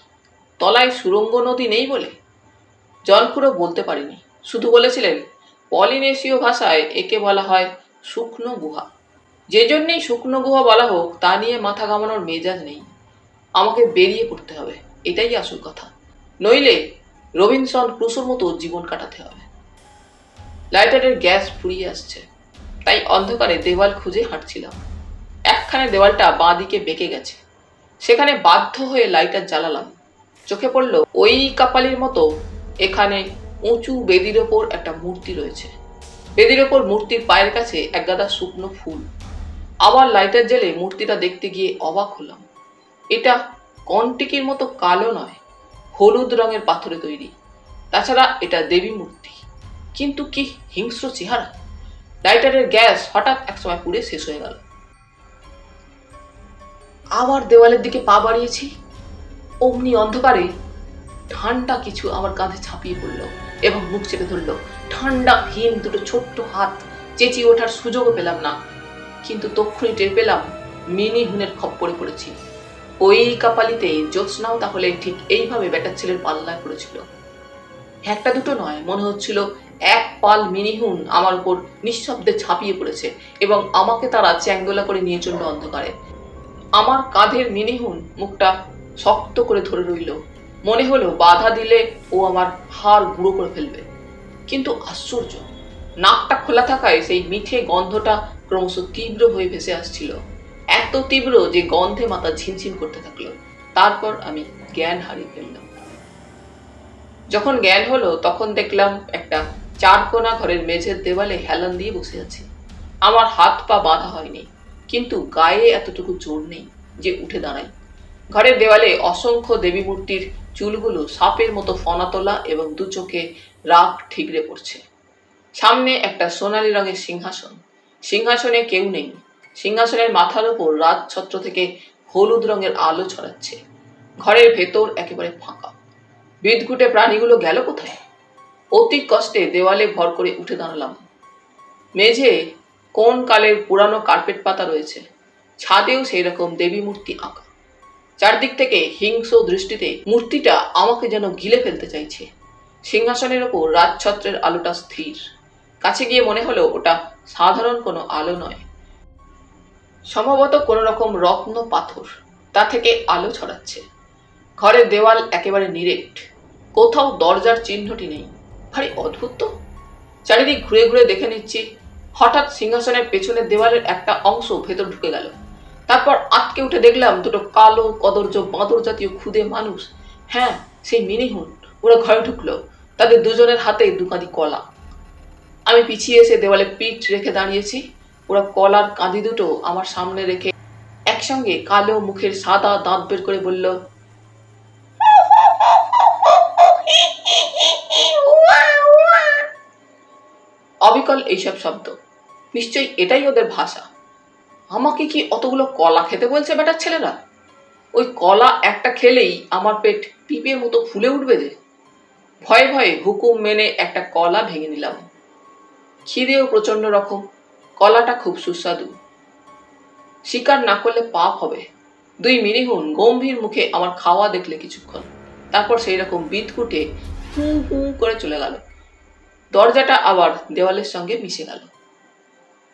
তলায় সুরঙ্গ নদী নেই বলে? জনখুড়ো বলতে পারিনি। শুধু বলেছিলেন, পলিনেশীয় ভাষায় একে বলা হয় শুকনো গুহা। যে জন্যেই শুকনো গুহা বলা হোক, তা নিয়ে মাথা ঘামানোর মেজাজ নেই। আমাকে বেরিয়ে পড়তে হবে। এটাই আসল কথা। নইলে রবিনসন ক্রুসোর মতো জীবন কাটাতে হবে। লাইটারের গ্যাস ফুরিয়ে আসছে। তাই অন্ধকারে দেওয়াল খুঁজে হাঁটছিলাম। একখানে দেওয়ালটা বাঁ দিকে বেঁকে গেছে। সেখানে বাধ্য হয়ে লাইটার জ্বালালাম। চোখে পড়ল ওই কাপালির মতো এখানে উঁচু বেদির ওপর একটা মূর্তি রয়েছে। বেদির ওপর মূর্তির পায়ের কাছে এক গাদা শুকনো ফুল। আবার লাইটার জেলে মূর্তিটা দেখতে গিয়ে অবাক হলাম। এটা কন্টিকির মতো কালো নয়, হলুদ রঙের পাথরে তৈরি। তাছাড়া এটা দেবী মূর্তি। কিন্তু কি হিংস্র চেহারা? লাইটারের গ্যাস হঠাৎ একসময় পুড়ে শেষ হয়ে গেল। আবার দেওয়ালের দিকে পা বাড়িয়েছি। অমনি অন্ধকারে ঠান্ডা কিছু আমার কাঁধে ছাপিয়ে পড়ল এবং মুখ চেপে ধরল। ঠান্ডা হিম দুটো ছোট্ট হাত। চেঁচিয়ে ওঠার সুযোগও পেলাম না। কিন্তু তক্ষুনি টের পেলাম মিনি হুনের খপ্পরে পড়েছি। ওই কাপালিতে জ্যোৎস্নাও তাহলে ঠিক এইভাবে বেটার ছেলের পাল্লায় পড়েছিল। একটা দুটো নয়, মনে হচ্ছিল এক পাল মিনিহুন আমার উপর নিঃশব্দে ছাপিয়ে পড়েছে এবং আমাকে তারা চ্যাঙ্গোলা করে নিয়ে চলল অন্ধকারে। আমার কাঁধের মিনিহুন মুখটা শক্ত করে ধরে রইল। মনে হলো বাধা দিলে ও আমার হাড় গুঁড়ো করে ফেলবে। কিন্তু আশ্চর্য, নাকটা খোলা থাকায় সেই মিঠে গন্ধটা ক্রমশ তীব্র হয়ে ভেসে আসছিল। এত তীব্র যে গন্ধে মাথা ঝিনঝিন করতে থাকল। তারপর আমি জ্ঞান হারিয়ে ফেললাম। যখন জ্ঞান হলো, তখন দেখলাম একটা চারকোনা ঘরের মেঝের দেওয়ালে হেলান দিয়ে বসে আছি। আমার হাত পা বাঁধা হয়নি, কিন্তু গায়ে এতটুকু জোর নেই যে উঠে দাঁড়াই। ঘরের দেওয়ালে অসংখ্য দেবী মূর্তির চুলগুলো সাপের মতো ফনা তোলা এবং দু চোখে রাগ ঠিকরে পড়ছে। সামনে একটা সোনালী রঙের সিংহাসন। সিংহাসনে কেউ নেই। সিংহাসনের মাথার উপর রাত ছত্র থেকে হলুদ রঙের আলো ছড়াচ্ছে। ঘরের ভেতর একেবারে ফাঁকা। বিদঘুটে প্রাণীগুলো গেল কোথায়? অতি কষ্টে দেওয়ালে ভর করে উঠে দাঁড়ালাম। মেঝে কোন কালের পুরানো কার্পেট পাতা রয়েছে, ছাদেও সেই রকম দেবী মূর্তি আঁকা। চারদিক থেকে হিংস্র দৃষ্টিতে মূর্তিটা আমাকে যেন গিলে ফেলতে চাইছে। সিংহাসনের ওপর রাজছত্রের আলোটা স্থির। কাছে গিয়ে মনে হলো ওটা সাধারণ কোনো আলো নয়। সম্ভবত কোনো রকম রত্ন পাথর, তা থেকে আলো ছড়াচ্ছে। ঘরের দেওয়াল একেবারে নিরেট। কোথাও দরজার চিহ্নটি নেই। ভারী অদ্ভুত তো। চারিদিক ঘুরে ঘুরে দেখে নিচ্ছি, হঠাৎ সিংহাসনের পেছনের দেওয়ালের একটা অংশ ভেতর ঢুকে গেল। তারপর আটকে উঠে দেখলাম দুটো কালো, কদর্য, বাঁদর জাতীয় ক্ষুদে মানুষ। হ্যাঁ সেই মিনিহুন, ওরা ঘরে ঢুকলো। তাদের দুজনের হাতে দুকাঁদি কলা। আমি পিছিয়ে এসে দেওয়ালে পিঠ রেখে দাঁড়িয়েছি। ওরা কলার কাঁদি দুটো আমার সামনে রেখে একসঙ্গে কালো মুখের সাদা দাঁত বের করে বলল এইসব শব্দ। নিশ্চয়ই এটাই ওদের ভাষা। আমাকে কি অতগুলো কলা খেতে বলছে বেটার ছেলেরা? ওই কলা একটা খেলেই আমার পেট পিপের মতো ফুলে উঠবে যে। ভয়ে ভয়ে হুকুম মেনে একটা কলা ভেঙে নিলাম। খিদেও প্রচণ্ড রকম। কলাটা খুব সুস্বাদু। শিকার না করলে পাপ হবে। দুই মিনিহুন গম্ভীর মুখে আমার খাওয়া দেখলে কিছুক্ষণ। তারপর সেই রকম বিদকুটে হু হু করে চলে গেল। দরজাটা আবার দেওয়ালের সঙ্গে মিশে গেল।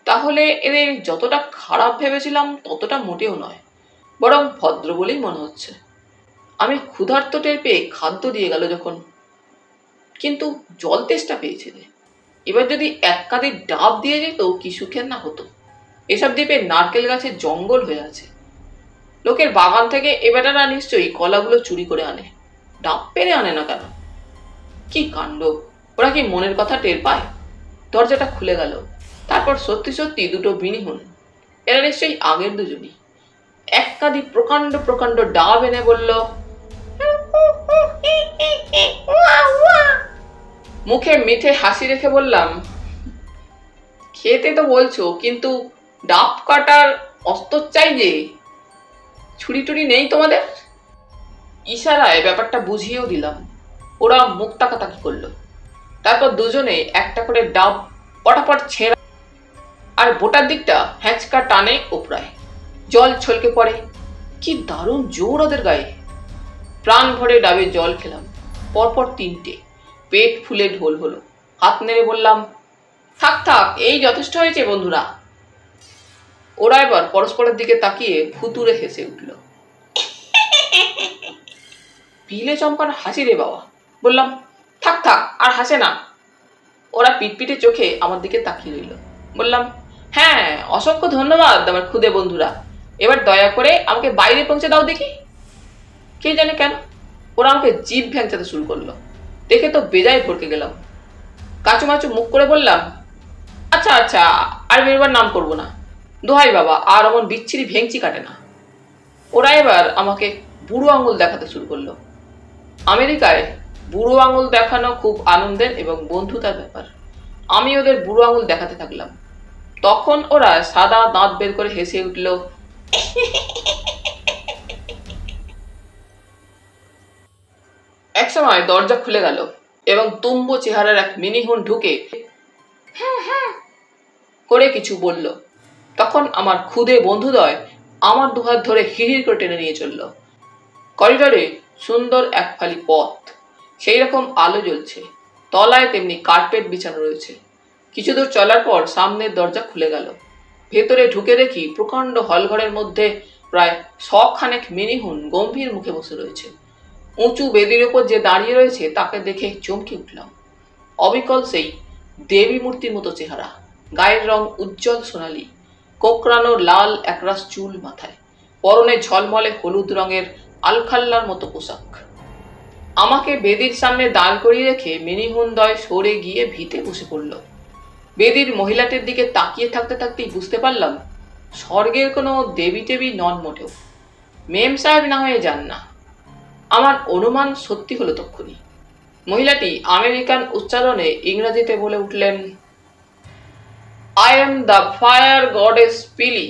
তাহলে এদের যতটা খারাপ ভেবেছিলাম, ততটা মোটেও নয়। বরং ভদ্র বলেই মনে হচ্ছে। আমি ক্ষুধার্ত টের পেয়ে খাদ্য দিয়ে গেল যখন। কিন্তু জল তেষ্টা পেয়েছে যে। এবার যদি এক কাঁধে ডাব দিয়ে যেত, কি সুখের না হতো। এসব দ্বীপে নারকেল গাছের জঙ্গল হয়ে আছে। লোকের বাগান থেকে এবারেরা নিশ্চয়ই কলাগুলো চুরি করে আনে। ডাব পেরে আনে না কেন? কি কাণ্ড! ওরা কি মনের কথা টের পায়? দরজাটা খুলে গেল। তারপর সত্যি সত্যি দুটো বিনিহুন এরা নিশ্চয়ই আগের দুজনই। এক কাঁদি প্রকাণ্ড প্রকাণ্ড ডাব এনে বলল, মুখে মিঠে হাসি রেখে বললাম, খেতে তো বলছো, কিন্তু ডাব কাটার অস্ত্র চাই যে? ছুরি টুরি নেই তোমাদের? ইশারায় ব্যাপারটা বুঝিয়েও দিলাম। ওরা মুখ তাকাতাকি করল। তারপর দুজনে একটা করে ডাব পটাপট ছেঁড়া আর বোটার দিকটা হ্যাঁচকা টানে ওপরায় জল ছলকে পড়ে। কি দারুণ জোর ওদের গায়ে। প্রাণ ভরে ডাবে জল খেলাম। পরপর তিনটে। পেট ফুলে ঢোল হলো। হাত নেড়ে বললাম, থাক থাক, এই যথেষ্ট হয়েছে বন্ধুরা। ওরা এবার পরস্পরের দিকে তাকিয়ে ফুতুরে হেসে উঠল। <laughs> পিলে চম্পার হাসি রে বাবা। বললাম থাক থাক, আর হাসে না। ওরা পিটপিটে চোখে আমার দিকে তাকিয়ে রইল। বললাম হ্যাঁ অসংখ্য ধন্যবাদ আমার খুদে বন্ধুরা। এবার দয়া করে আমাকে বাইরে পৌঁছে দাও দেখি। কে জানে কেন, ওরা আমাকে জিভ ভ্যাংচাতে শুরু করল। দেখে তো বেজায় ভরকে গেলাম। কাচু মাচু মুখ করে বললাম আচ্ছা আচ্ছা আর বেরোবার নাম করব না। দোহাই বাবা, আর অমন বিচ্ছিরি ভেংচি কাটে না। ওরা এবার আমাকে বুড়ো আঙুল দেখাতে শুরু করল। আমেরিকায় বুড়ো আঙুল দেখানো খুব আনন্দের এবং বন্ধুতার ব্যাপার। আমি ওদের বুড়ো আঙুল দেখাতে থাকলাম। তখন ওরা সাদা দাঁত বের করে হেসে উঠল এক সময় দরজা খুলে গেল এবং তুম্ব চেহারার এক মিনিহুন ঢুকে করে কিছু বলল। তখন আমার খুদে বন্ধুদয় আমার দুহাত ধরে হিড়ির করে টেনে নিয়ে চলল। করিডরে সুন্দর এক ফালি পথ। সেই রকম আলো জ্বলছে। তলায় তেমনি কার্পেট বিছানো রয়েছে। কিছু দূর চলার পর সামনের দরজা খুলে গেল। ভেতরে ঢুকে দেখি প্রকাণ্ড হলঘরের মধ্যে প্রায় শখানেক মিনিহুন গম্ভীর মুখে বসে রয়েছে। উঁচু বেদির উপর যে দাঁড়িয়ে রয়েছে, তাকে দেখে চমকে উঠলাম। অবিকল সেই দেবী মূর্তির মতো চেহারা। গায়ের রং উজ্জ্বল সোনালি, কোকড়ানো লাল একরাশ চুল মাথায়। পরনে ঝলমলে হলুদ রঙের আলখাল্লার মতো পোশাক। আমাকে বেদির সামনে দাঁড় করিয়ে রেখে মিনিহুন্দয় সরে গিয়ে ভিতে বসে পড়ল। বেদির মহিলাটির দিকে তাকিয়ে থাকতে থাকতেই বুঝতে পারলাম, স্বর্গের কোনো দেবী টেবি নন মোটেও। মেম সাহেব না হয়ে যান না। আমার অনুমান সত্যি হলো তক্ষুনি। মহিলাটি আমেরিকান উচ্চারণে ইংরেজিতে বলে উঠলেন I am the fire goddess Pele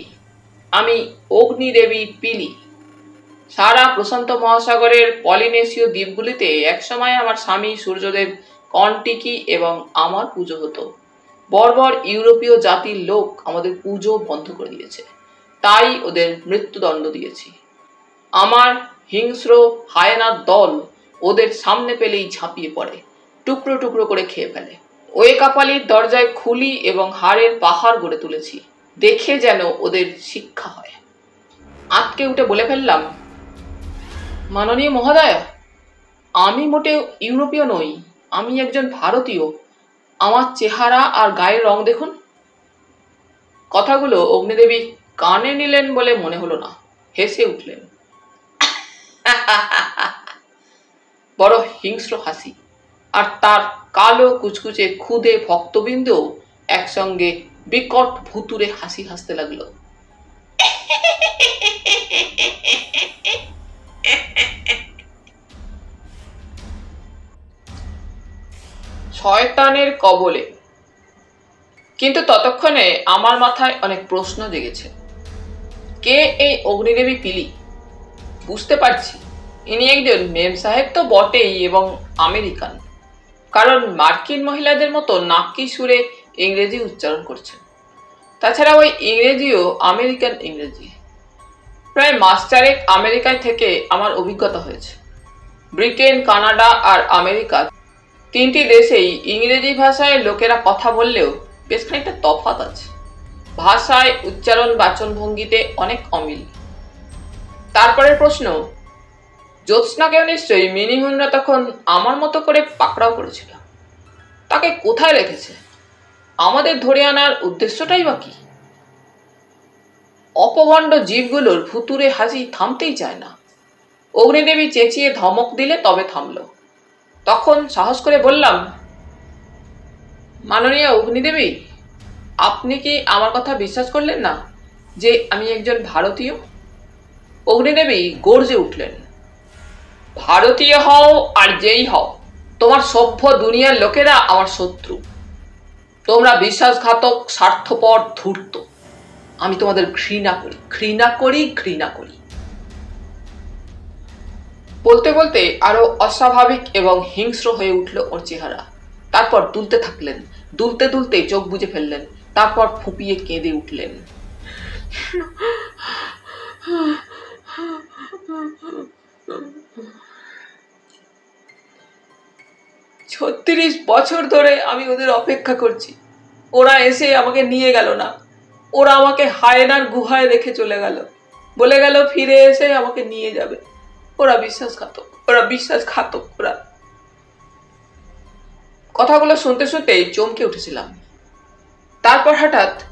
আমি অগ্নিদেবী পিলি সারা প্রশান্ত মহাসাগরের পলিনেশীয় দ্বীপগুলিতে একসময় আমার স্বামী সূর্যদেব কন্টিকি এবং আমার পুজো হতো। বর্বর ইউরোপীয় জাতির লোক আমাদের পুজো বন্ধ করে দিয়েছে। তাই ওদের মৃত্যুদণ্ড দিয়েছি। আমার হিংস্র হায়নার দল ওদের সামনে পেলেই ঝাঁপিয়ে পড়ে, টুকরো টুকরো করে খেয়ে ফেলে। ওয়ে কাপালির দরজায় খুলি এবং হাড়ের পাহাড় গড়ে তুলেছি। দেখে যেন ওদের শিক্ষা হয়। আটকে উঠে বলে ফেললাম মাননীয় মহোদয়, আমি মোটেও ইউরোপীয় নই, আমি একজন ভারতীয়। আমার চেহারা আর গায়ের রং দেখুন। কথাগুলো অগ্নিদেবী কানে নিলেন বলে মনে হলো না, হেসে উঠলেন। <laughs> বড় হিংস্র হাসি, আর তার কালো কুচকুচে খুদে ভক্তবৃন্দ একসঙ্গে বিকট ভুতুরে হাসি হাসতে লাগল। <laughs> শয়তানের কবলে। কিন্তু ততক্ষণে আমার মাথায় অনেক প্রশ্ন জেগেছে। কে এই অগ্নিদেবী পিলি? বুঝতে পারছি, ইনি একজন মেম সাহেব তো বটেই এবং আমেরিকান। কারণ মার্কিন মহিলাদের মতো নাকি সুরে ইংরেজি উচ্চারণ করছেন। তাছাড়া ওই ইংরেজিও আমেরিকান ইংরেজি। প্রায় মাস চারেক আমেরিকায় থেকে আমার অভিজ্ঞতা হয়েছে। ব্রিটেন, কানাডা আর আমেরিকা তিনটি দেশেই ইংরেজি ভাষায় লোকেরা কথা বললেও বেশ খানিকটা তফাত আছে। ভাষায় উচ্চারণ বাচন ভঙ্গিতে অনেক অমিল। তারপরের প্রশ্ন জ্যোৎস্নাকেও নিশ্চয়ই মিনিহুনরা তখন আমার মতো করে পাকড়াও করেছিল? তাকে কোথায় রেখেছে? আমাদের ধরে আনার উদ্দেশ্যটাই বা কি? অপভণ্ড জীবগুলোর ভুতুরে হাসি থামতেই চায় না। অগ্নিদেবী চেঁচিয়ে ধমক দিলে তবে থামল। তখন সাহস করে বললাম, মাননীয় অগ্নিদেবী, আপনি কি আমার কথা বিশ্বাস করলেন না যে আমি একজন ভারতীয়? অগ্নিদেবী গর্জে উঠলেন, ভারতীয় হও আর যেই হও, তোমার সভ্য দুনিয়ার লোকেরা আমার শত্রু। তোমরা বিশ্বাসঘাতক, স্বার্থপর, ধূর্ত। আমি তোমাদের ঘৃণা করি ঘৃণা করি ঘৃণা করি। বলতে বলতে আরও অস্বাভাবিক এবং হিংস্র হয়ে উঠল ওর চেহারা। তারপর দুলতে থাকলেন, দুলতে দুলতে চোখ বুজে ফেললেন, তারপর ফুপিয়ে কেঁদে উঠলেন। ছত্রিশ বছর ধরে আমি ওদের অপেক্ষা করছি। ওরা এসে আমাকে নিয়ে গেল না। ওরা আমাকে হায়নার গুহায় রেখে চলে গেল। বলে গেল, ফিরে এসে আমাকে নিয়ে যাবে। ওরা বিশ্বাসঘাতক ওরা বিশ্বাসঘাতক ওরা। কথাগুলো শুনতে শুনতে চমকে উঠেছিলাম। তারপর হঠাৎ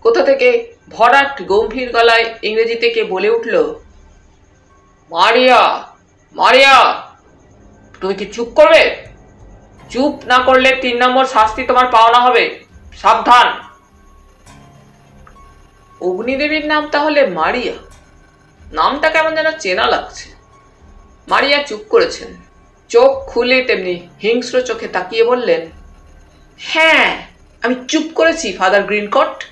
কোথা থেকে ভরাট গম্ভীর গলায় ইংরেজিতে কে বলে উঠল, মারিয়া মারিয়া, তুমি কি চুপ করবে? চুপ না করলে তিন নম্বর শাস্তি তোমার পাওনা হবে। সাবধান। অগ্নিদেবীর নাম তাহলে মারিয়া। নামটা কেমন যেন চেনা লাগছে। মারিয়া চুপ করেছেন। চোখ খুলে তেমনি হিংস্র চোখে তাকিয়ে বললেন হ্যাঁ আমি চুপ করেছি, ফাদার গ্রিনকট।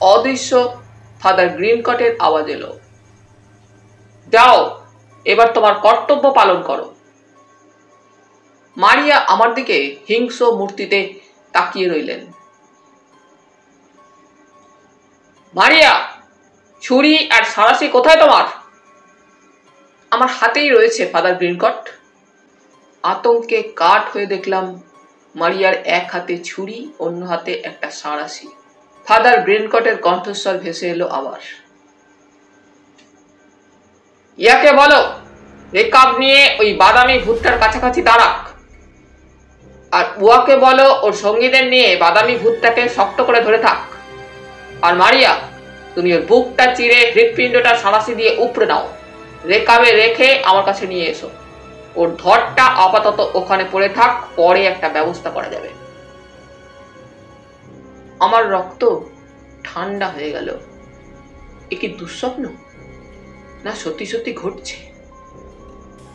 অদৃশ্য ফাদার গ্রিনকটের আওয়াজ এলো। যাও, এবার তোমার কর্তব্য পালন করো। মারিয়া আমার দিকে হিংস্র মূর্তিতে তাকিয়ে রইলেন। মারিয়া, ছুরি আর সারাসি কোথায় তোমার? আমার হাতেই রয়েছে ফাদার গ্রিনকট। আতঙ্কে কাঠ হয়ে দেখলাম মারিয়ার এক হাতে ছুরি, অন্য হাতে একটা সাঁড়াশি ফাদার গ্রিনকটের কণ্ঠস্বর ভেসে এলো আবার। ইয়াকে বলো রেকাব নিয়ে ওই বাদামি ভুট্টার কাছাকাছি দাঁড়াক। আর উয়াকে বলো, ওর সঙ্গীদের নিয়ে বাদামি ভূতটাকে শক্ত করে ধরে থাক। আর মারিয়া, তুমি ওর বুকটা চিরে হৃৎপিণ্ডটা সাঁড়াশি দিয়ে উপড়ে নাও। রেকাবে রেখে আমার কাছে নিয়ে এসো। ওর ধরটা আপাতত ওখানে পড়ে থাক, পরে একটা ব্যবস্থা করা যাবে। আমার রক্ত ঠান্ডা হয়ে গেল। এ কি দুঃস্বপ্ন? না সত্যি সত্যি ঘটছে?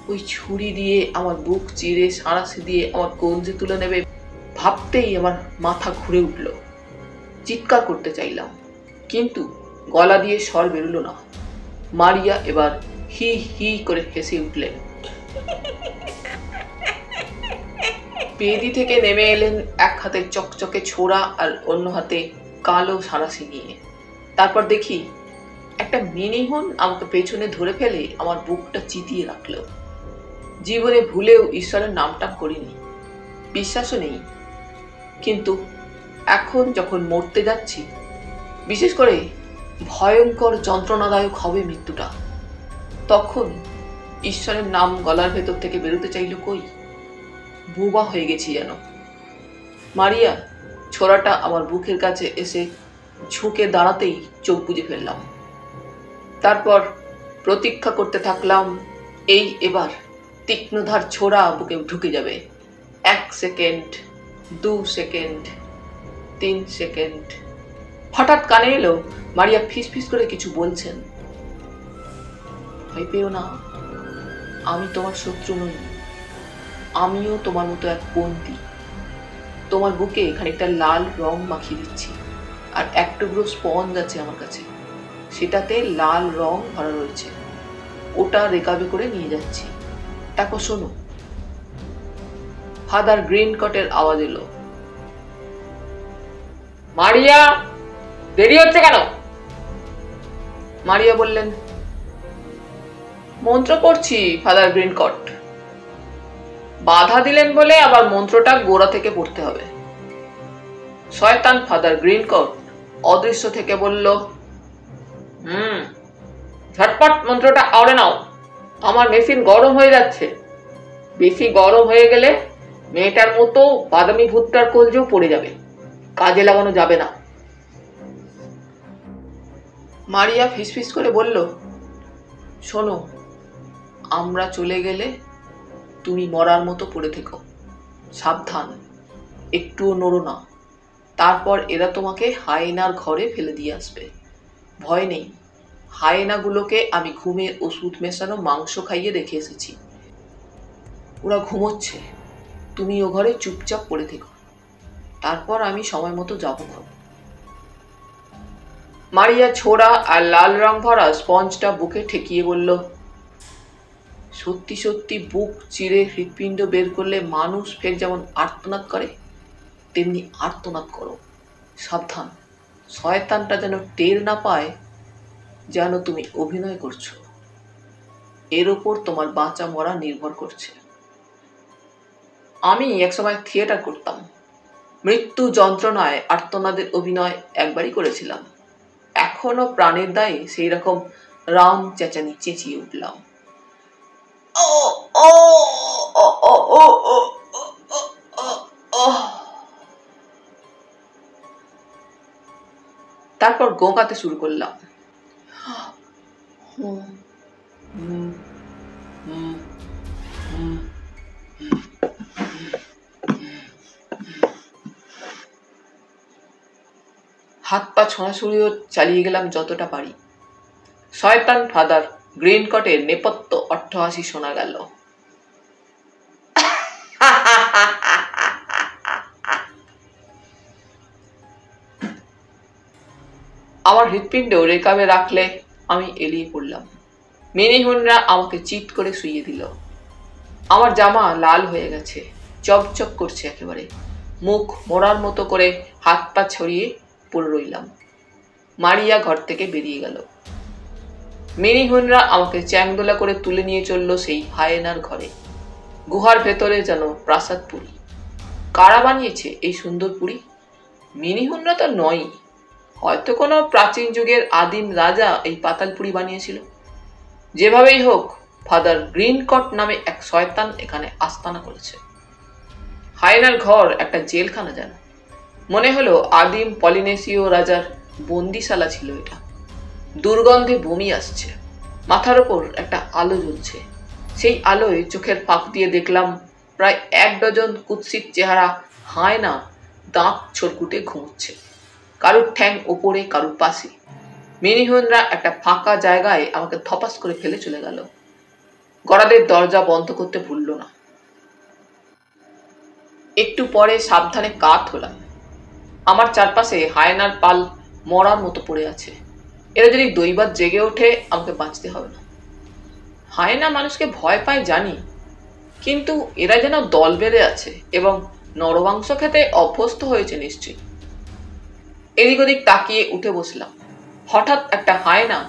ওই ছুরি দিয়ে আমার বুক চিরে সাঁড়াশি দিয়ে আমার কলজে তুলে নেবে, ভাবতেই আমার মাথা ঘুরে উঠল। চিৎকার করতে চাইলাম, কিন্তু গলা দিয়ে স্বর বেরোলো না। মারিয়া এবার হি হি করে হেসে উঠলেন। বেদি থেকে নেমে এলেন এক হাতে চকচকে ছোড়া আর অন্য হাতে কালো সারাশি নিয়ে তারপর দেখি একটা মিনিহন আমাকে পেছনে ধরে ফেলে আমার বুকটা চিতিয়ে রাখল। জীবনে ভুলেও ঈশ্বরের নামটা করিনি। বিশ্বাসও নেই। কিন্তু এখন যখন মরতে যাচ্ছি, বিশেষ করে ভয়ঙ্কর যন্ত্রণাদায়ক হবে মৃত্যুটা, তখন ঈশ্বরের নাম গলার ভেতর থেকে বেরোতে চাইল কই? বোবা হয়ে গেছি যেন। মারিয়া ছোড়াটা আমার বুকের কাছে এসে ঝুঁকে দাঁড়াতেই চোখ বুজে ফেললাম। তারপর প্রতীক্ষা করতে থাকলাম, এই এবার তীক্ষ্ণধার ছোড়া বুকে ঢুকে যাবে। এক সেকেন্ড, দু সেকেন্ড তিন সেকেন্ড। হঠাৎ কানে এলো, মারিয়া ফিস ফিস করে কিছু বলছেন। ভয় পেও না, আমি তোমার শত্রু নই, আমিও তোমার মতো এক বন্দি। তোমার বুকে খানিকটা লাল রং মাখিয়ে দিচ্ছি, আর এক টুকরো স্পঞ্জ আছে আমার কাছে। সেটাতে লাল রং ভরা রয়েছে। ওটা রেকাবে করে নিয়ে যাচ্ছি। তারপর শোনো। ফাদার গ্রিন কটের আওয়াজ এলো। মারিয়া, দেরি হচ্ছে কেন? মারিয়া বললেন, মন্ত্র পড়ছি ফাদার গ্রিন কট বাধা দিলেন বলে আবার মন্ত্রটা গোড়া থেকে পড়তে হবে। শয়তান ফাদার গ্রিন কট অদৃশ্য থেকে বলল, হুম, ঝটপট মন্ত্রটা আওড়ে নাও। আমার মেশিন গরম হয়ে যাচ্ছে। বেশি গরম হয়ে গেলে মেয়েটার মতো বাদামি ভুট্টার কলজেও পড়ে যাবে। কাজে লাগানো যাবে না। মারিয়া ফিসফিস করে বলল, শোনো, আমরা চলে গেলে তুমি মরার মতো পড়ে থেকো। সাবধান, একটুও নড়ো না। তারপর এরা তোমাকে হায়নার ঘরে ফেলে দিয়ে আসবে। ভয় নেই, হায়নাগুলোকে আমি ঘুমের ওষুধ মেশানো মাংস খাইয়ে রেখে এসেছি। ওরা ঘুমোচ্ছে, তুমি ও ঘরে চুপচাপ পড়ে থেকো। তারপর আমি সময় মতো যাব মারিয়া ছোড়া আর লাল রং ভরা স্পঞ্জটা বুকে ঠেকিয়ে বলল, সত্যি সত্যি বুক চিরে হৃৎপিণ্ড বের করলে মানুষ ফের যেমন আর্তনাদ করে, তেমনি আর্তনাদ করো। সাবধান, শয়তানটা যেন টের না পায়, যেন তুমি অভিনয় করছ। এর ওপর তোমার বাঁচা মরা নির্ভর করছে। আমি একসময় থিয়েটার করতাম। মৃত্যু যন্ত্রণায় আর্তনাদের অভিনয় একবারই করেছিলাম। এখনও প্রাণের দায়ে সেই রকম রাম চেঁচানি চেঁচিয়ে উঠলাম। তারপর গোগাতে শুরু করলাম। হুম হুম হুম। হাত পা ছোঁড়াছুড়িও চালিয়ে গেলাম যতটা পারি। শয়তান ফাদার গ্রিন কটের নেপথ্য অট্টহাসি শোনা গেল। আমার হৃৎপিণ্ড রেকাবে রাখলে আমি এলিয়ে পড়লাম। মিনিহুনরা আমাকে চিৎ করে শুইয়ে দিল। আমার জামা লাল হয়ে গেছে, চকচক করছে একেবারে। মুখ মোড়ার মতো করে হাত পা ছড়িয়ে পড়ে রইলাম। মারিয়া ঘর থেকে বেরিয়ে গেল। মিনিহুনরা আমাকে চ্যাংদোলা করে তুলে নিয়ে চলল সেই হায়েনার ঘরে। গুহার ভেতরে যেন প্রাসাদ পুরী। কারা বানিয়েছে এই সুন্দর পুরী? মিনিহুনরা তো নয় হয়তো কোনো প্রাচীন যুগের আদিম রাজা এই পাতালপুরি বানিয়েছিল। যেভাবেই হোক, ফাদার গ্রিনকট নামে এক শয়তান এখানে আস্তানা করেছে। হায়নার ঘর একটা জেলখানা যেন। মনে হলো আদিম পলিনেসীয় রাজার বন্দিশালা ছিল এটা। দুর্গন্ধে বমি আসছে। মাথার ওপর একটা আলো জ্বলছে। সেই আলোয় চোখের ফাঁক দিয়ে দেখলাম প্রায় এক ডজন কুৎসিত চেহারা হায় না দাঁত ছড়কুটে ঘুমোচ্ছে। কারুর ঠ্যাং ওপরে, কারুর পাশে। মিনিহুনরা একটা ফাঁকা জায়গায় আমাকে ধপাস করে ফেলে চলে গেল। গড়াদের দরজা বন্ধ করতে ভুলল না। একটু পরে সাবধানে কাত হলাম। আমার চারপাশে হায়নার পাল মরার মতো পড়ে আছে। এরা যদি দৈবাত জেগে ওঠে, আমাকে বাঁচতে হবে না। হায়না মানুষকে ভয় পায় জানি, কিন্তু এরা যেন দল বেড়ে আছে এবং নরমাংস খেতে অভ্যস্ত হয়েছে নিশ্চয়ই। এদিক ওদিক তাকিয়ে উঠে বসলাম। হঠাৎ একটা হায়না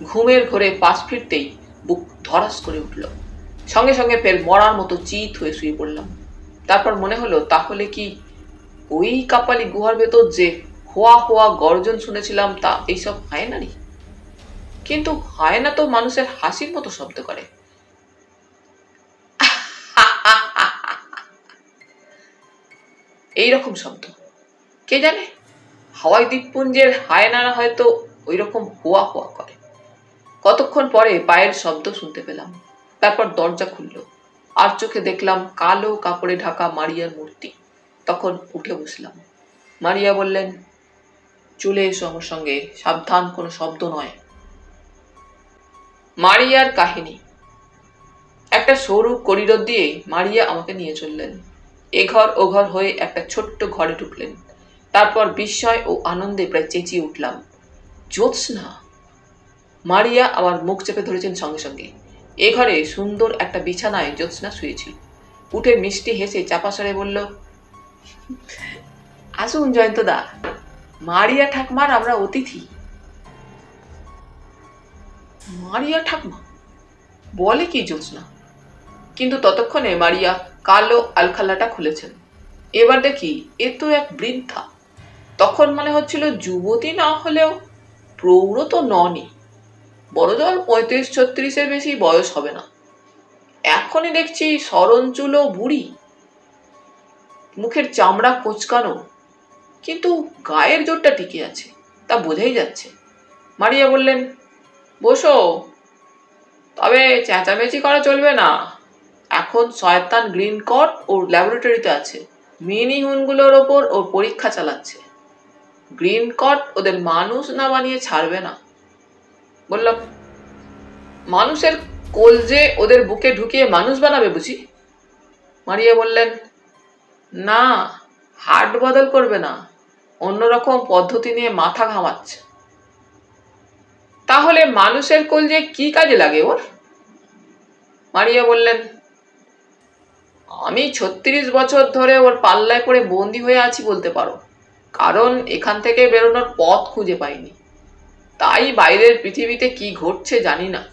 ঘুমের ঘরে পাশ ফিরতেই বুক ধরাস করে উঠল। সঙ্গে সঙ্গে ফের মরার মতো চিত হয়ে শুয়ে পড়লাম। তারপর মনে হলো, তাহলে কি ওই কাপালি গুহার ভেতর যে হোয়া হোয়া গর্জন শুনেছিলাম তা এইসব হায়নারই কিন্তু হায়না তো মানুষের হাসির মতো শব্দ করে। এইরকম শব্দ। কে জানে? হাওয়াই দ্বীপপুঞ্জের হায়নারা হয়তো ওই রকম হোয়া হোয়া করে। কতক্ষণ পরে পায়ের শব্দ শুনতে পেলাম। তারপর দরজা খুলল। আর চোখে দেখলাম কালো কাপড়ে ঢাকা মারিয়ার মূর্তি। তখন উঠে বসলাম। মারিয়া বললেন, চলে এসো আমার সঙ্গে, সাবধান, কোনো শব্দ নয়। মারিয়ার কাহিনী। একটা সরু করিডোর দিয়ে মারিয়া আমাকে নিয়ে চললেন। এ ঘর ও ঘর হয়ে একটা ছোট্ট ঘরে ঢুকলেন। তারপর বিস্ময় ও আনন্দে প্রায় চেঁচিয়ে উঠলাম। জ্যোৎস্না! মারিয়া আমার মুখ চেপে ধরেছেন সঙ্গে সঙ্গে। এ ঘরে সুন্দর একটা বিছানায় জ্যোৎস্না শুয়েছিল। উঠে মিষ্টি হেসে চাপাসরে বলল আসুন জয়ন্তদা, মারিয়া ঠাকমার আমরা অতিথি। মারিয়া ঠাকমা? বলে কি জ্যোৎস্না? কিন্তু ততক্ষণে মারিয়া কালো আলখাল্লাটা খুলেছেন। এবার দেখি, এ তো এক বৃদ্ধা। তখন মনে হচ্ছিল যুবতী না হলেও প্রৌঢ় তো ননি। বড়জল পঁয়ত্রিশ ছত্রিশের বেশি বয়স হবে না। এখনই দেখছি সরঞ্চুল বুড়ি। মুখের চামড়া কোচকানো, কিন্তু গায়ের জোরটা টিকে আছে, তা বোঝাই যাচ্ছে। মারিয়া বললেন, বসো, তবে চেঁচামেচি করা চলবে না। এখন শয়তান গ্রিন কট ওর ল্যাবরেটরিতে আছে। মিনি হুনগুলোর ওপর ওর পরীক্ষা চালাচ্ছে। গ্রিন কট ওদের মানুষ না বানিয়ে ছাড়বে না। বললাম, মানুষের কলজে ওদের বুকে ঢুকিয়ে মানুষ বানাবে বুঝি? মারিয়া বললেন না, হার্ট বদল করবে না। অন্যরকম পদ্ধতি নিয়ে মাথা ঘামাচ্ছে। তাহলে মানুষের কলজে কি কাজে লাগে ওর? মারিয়া বললেন, আমি ছত্রিশ বছর ধরে ওর পাল্লায় পড়ে বন্দি হয়ে আছি বলতে পারো। কারণ এখান থেকে বেরোনোর পথ খুঁজে পাইনি। তাই বাইরের পৃথিবীতে কি ঘটছে জানি না।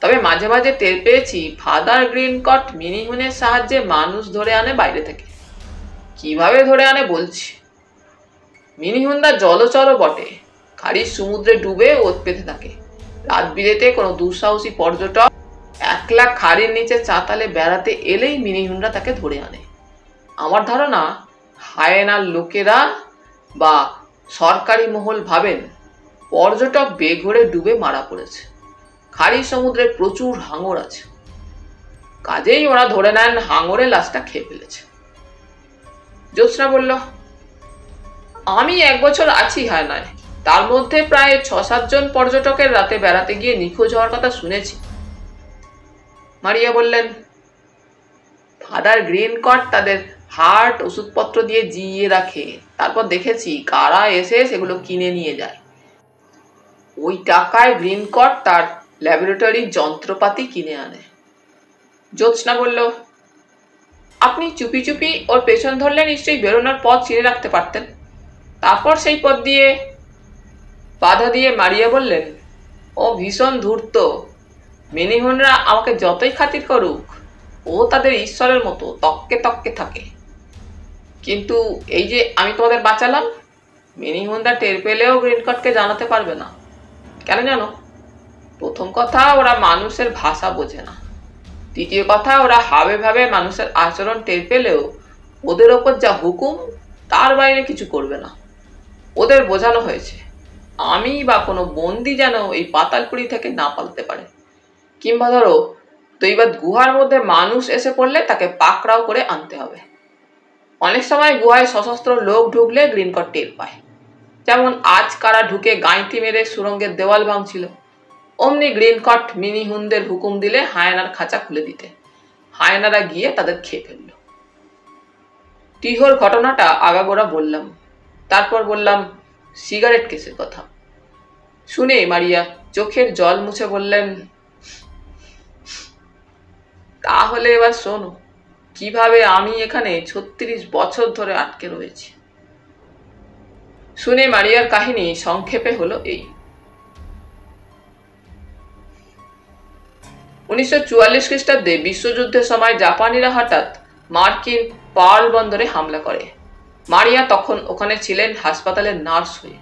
তবে মাঝে মাঝে টের পেয়েছি, ফাদার গ্রিন কট মিনিহুনের সাহায্যে মানুষ ধরে আনে বাইরে থেকে। কীভাবে ধরে আনে বলছি। মিনিহুন্দা জলচরও বটে। খাড়ির সমুদ্রে ডুবে ওত পেতে থাকে। রাত বিরেতে কোনো দুঃসাহসী পর্যটক একলা খাড়ির নিচে চাতালে বেড়াতে এলেই মিনিহুন্ডা তাকে ধরে আনে। আমার ধারণা, হায়নার লোকেরা বা সরকারি মহল ভাবেন, পর্যটক বেঘরে ডুবে মারা পড়েছে। খাড়ি সমুদ্রে প্রচুর হাঙর আছে। কাজেই ওরা ধরে নেন, হাঙরে লাশটা খেয়ে ফেলেছে। জ্যোৎস্না বলল, আমি এক বছর আছি হায়নায়। তার মধ্যে প্রায় ছ সাতজন পর্যটকের রাতে বেড়াতে গিয়ে নিখোঁজ হওয়ার কথা শুনেছি। মারিয়া বললেন, ফাদার গ্রিন কট তাদের হার্ট ওষুধপত্র দিয়ে জিইয়ে রাখে। তারপর দেখেছি কারা এসে সেগুলো কিনে নিয়ে যায়। ওই টাকায় গ্রিন কট তার ল্যাবরেটরির যন্ত্রপাতি কিনে আনে। জ্যোৎস্না বলল আপনি চুপি চুপি ওর পেছন ধরলে নিশ্চয়ই বেরোনোর পথ চিনে রাখতে পারতেন। তারপর সেই পথ দিয়ে বাধা দিয়ে মারিয়া বললেন, ও ভীষণ ধূর্ত। মিনিহুনরা আমাকে যতই খাতির করুক, ও তাদের ঈশ্বরের মতো তককে তককে থাকে। কিন্তু এই যে আমি তোমাদের বাঁচালাম, মিনিহুনরা টের পেলেও গ্রিনকটকে জানাতে পারবে না। কেন জানো? প্রথম কথা, ওরা মানুষের ভাষা বোঝে না। দ্বিতীয় কথা, ওরা হাবে ভাবে মানুষের আচরণ টের পেলেও ওদের ওপর যা হুকুম, তার বাইরে কিছু করবে না। ওদের বোঝানো হয়েছে, আমি বা কোনো বন্দি যেন এই পাতালপুরি থেকে না পালতে পারে। কিংবা ধরো দৈবাত গুহার মধ্যে মানুষ এসে পড়লে তাকে পাকড়াও করে আনতে হবে। অনেক সময় গুহায় সশস্ত্র লোক ঢুকলে গ্রিনকট টের পায়। যেমন আজ কারা ঢুকে গাঁইতি মেরে সুরঙ্গের দেওয়াল ভাঙছিল অমনি গ্রিনকট মিনি হুনদের হুকুম দিলে হায়নার খাঁচা খুলে দিতে। হায়নারা গিয়ে তাদের খেয়ে ফেলল। টিহর ঘটনাটা আগাগোড়া বললাম। তারপর বললাম, সিগারেট কেসের কথা। শুনে মারিয়া চোখের জল মুছে বললেন, তাহলে এবার শোনো, কীভাবে আমি এখানে ছত্রিশ বছর ধরে আটকে রয়েছি? শুনে মারিয়ার কাহিনী সংক্ষেপে হলো এই। উনিশশো চুয়াল্লিশ খ্রিস্টাব্দে বিশ্বযুদ্ধের সময় জাপানিরা হঠাৎ মার্কিন পার্ল বন্দরে হামলা করে। মারিয়া তখন ওখানে ছিলেন হাসপাতালের নার্স হয়ে।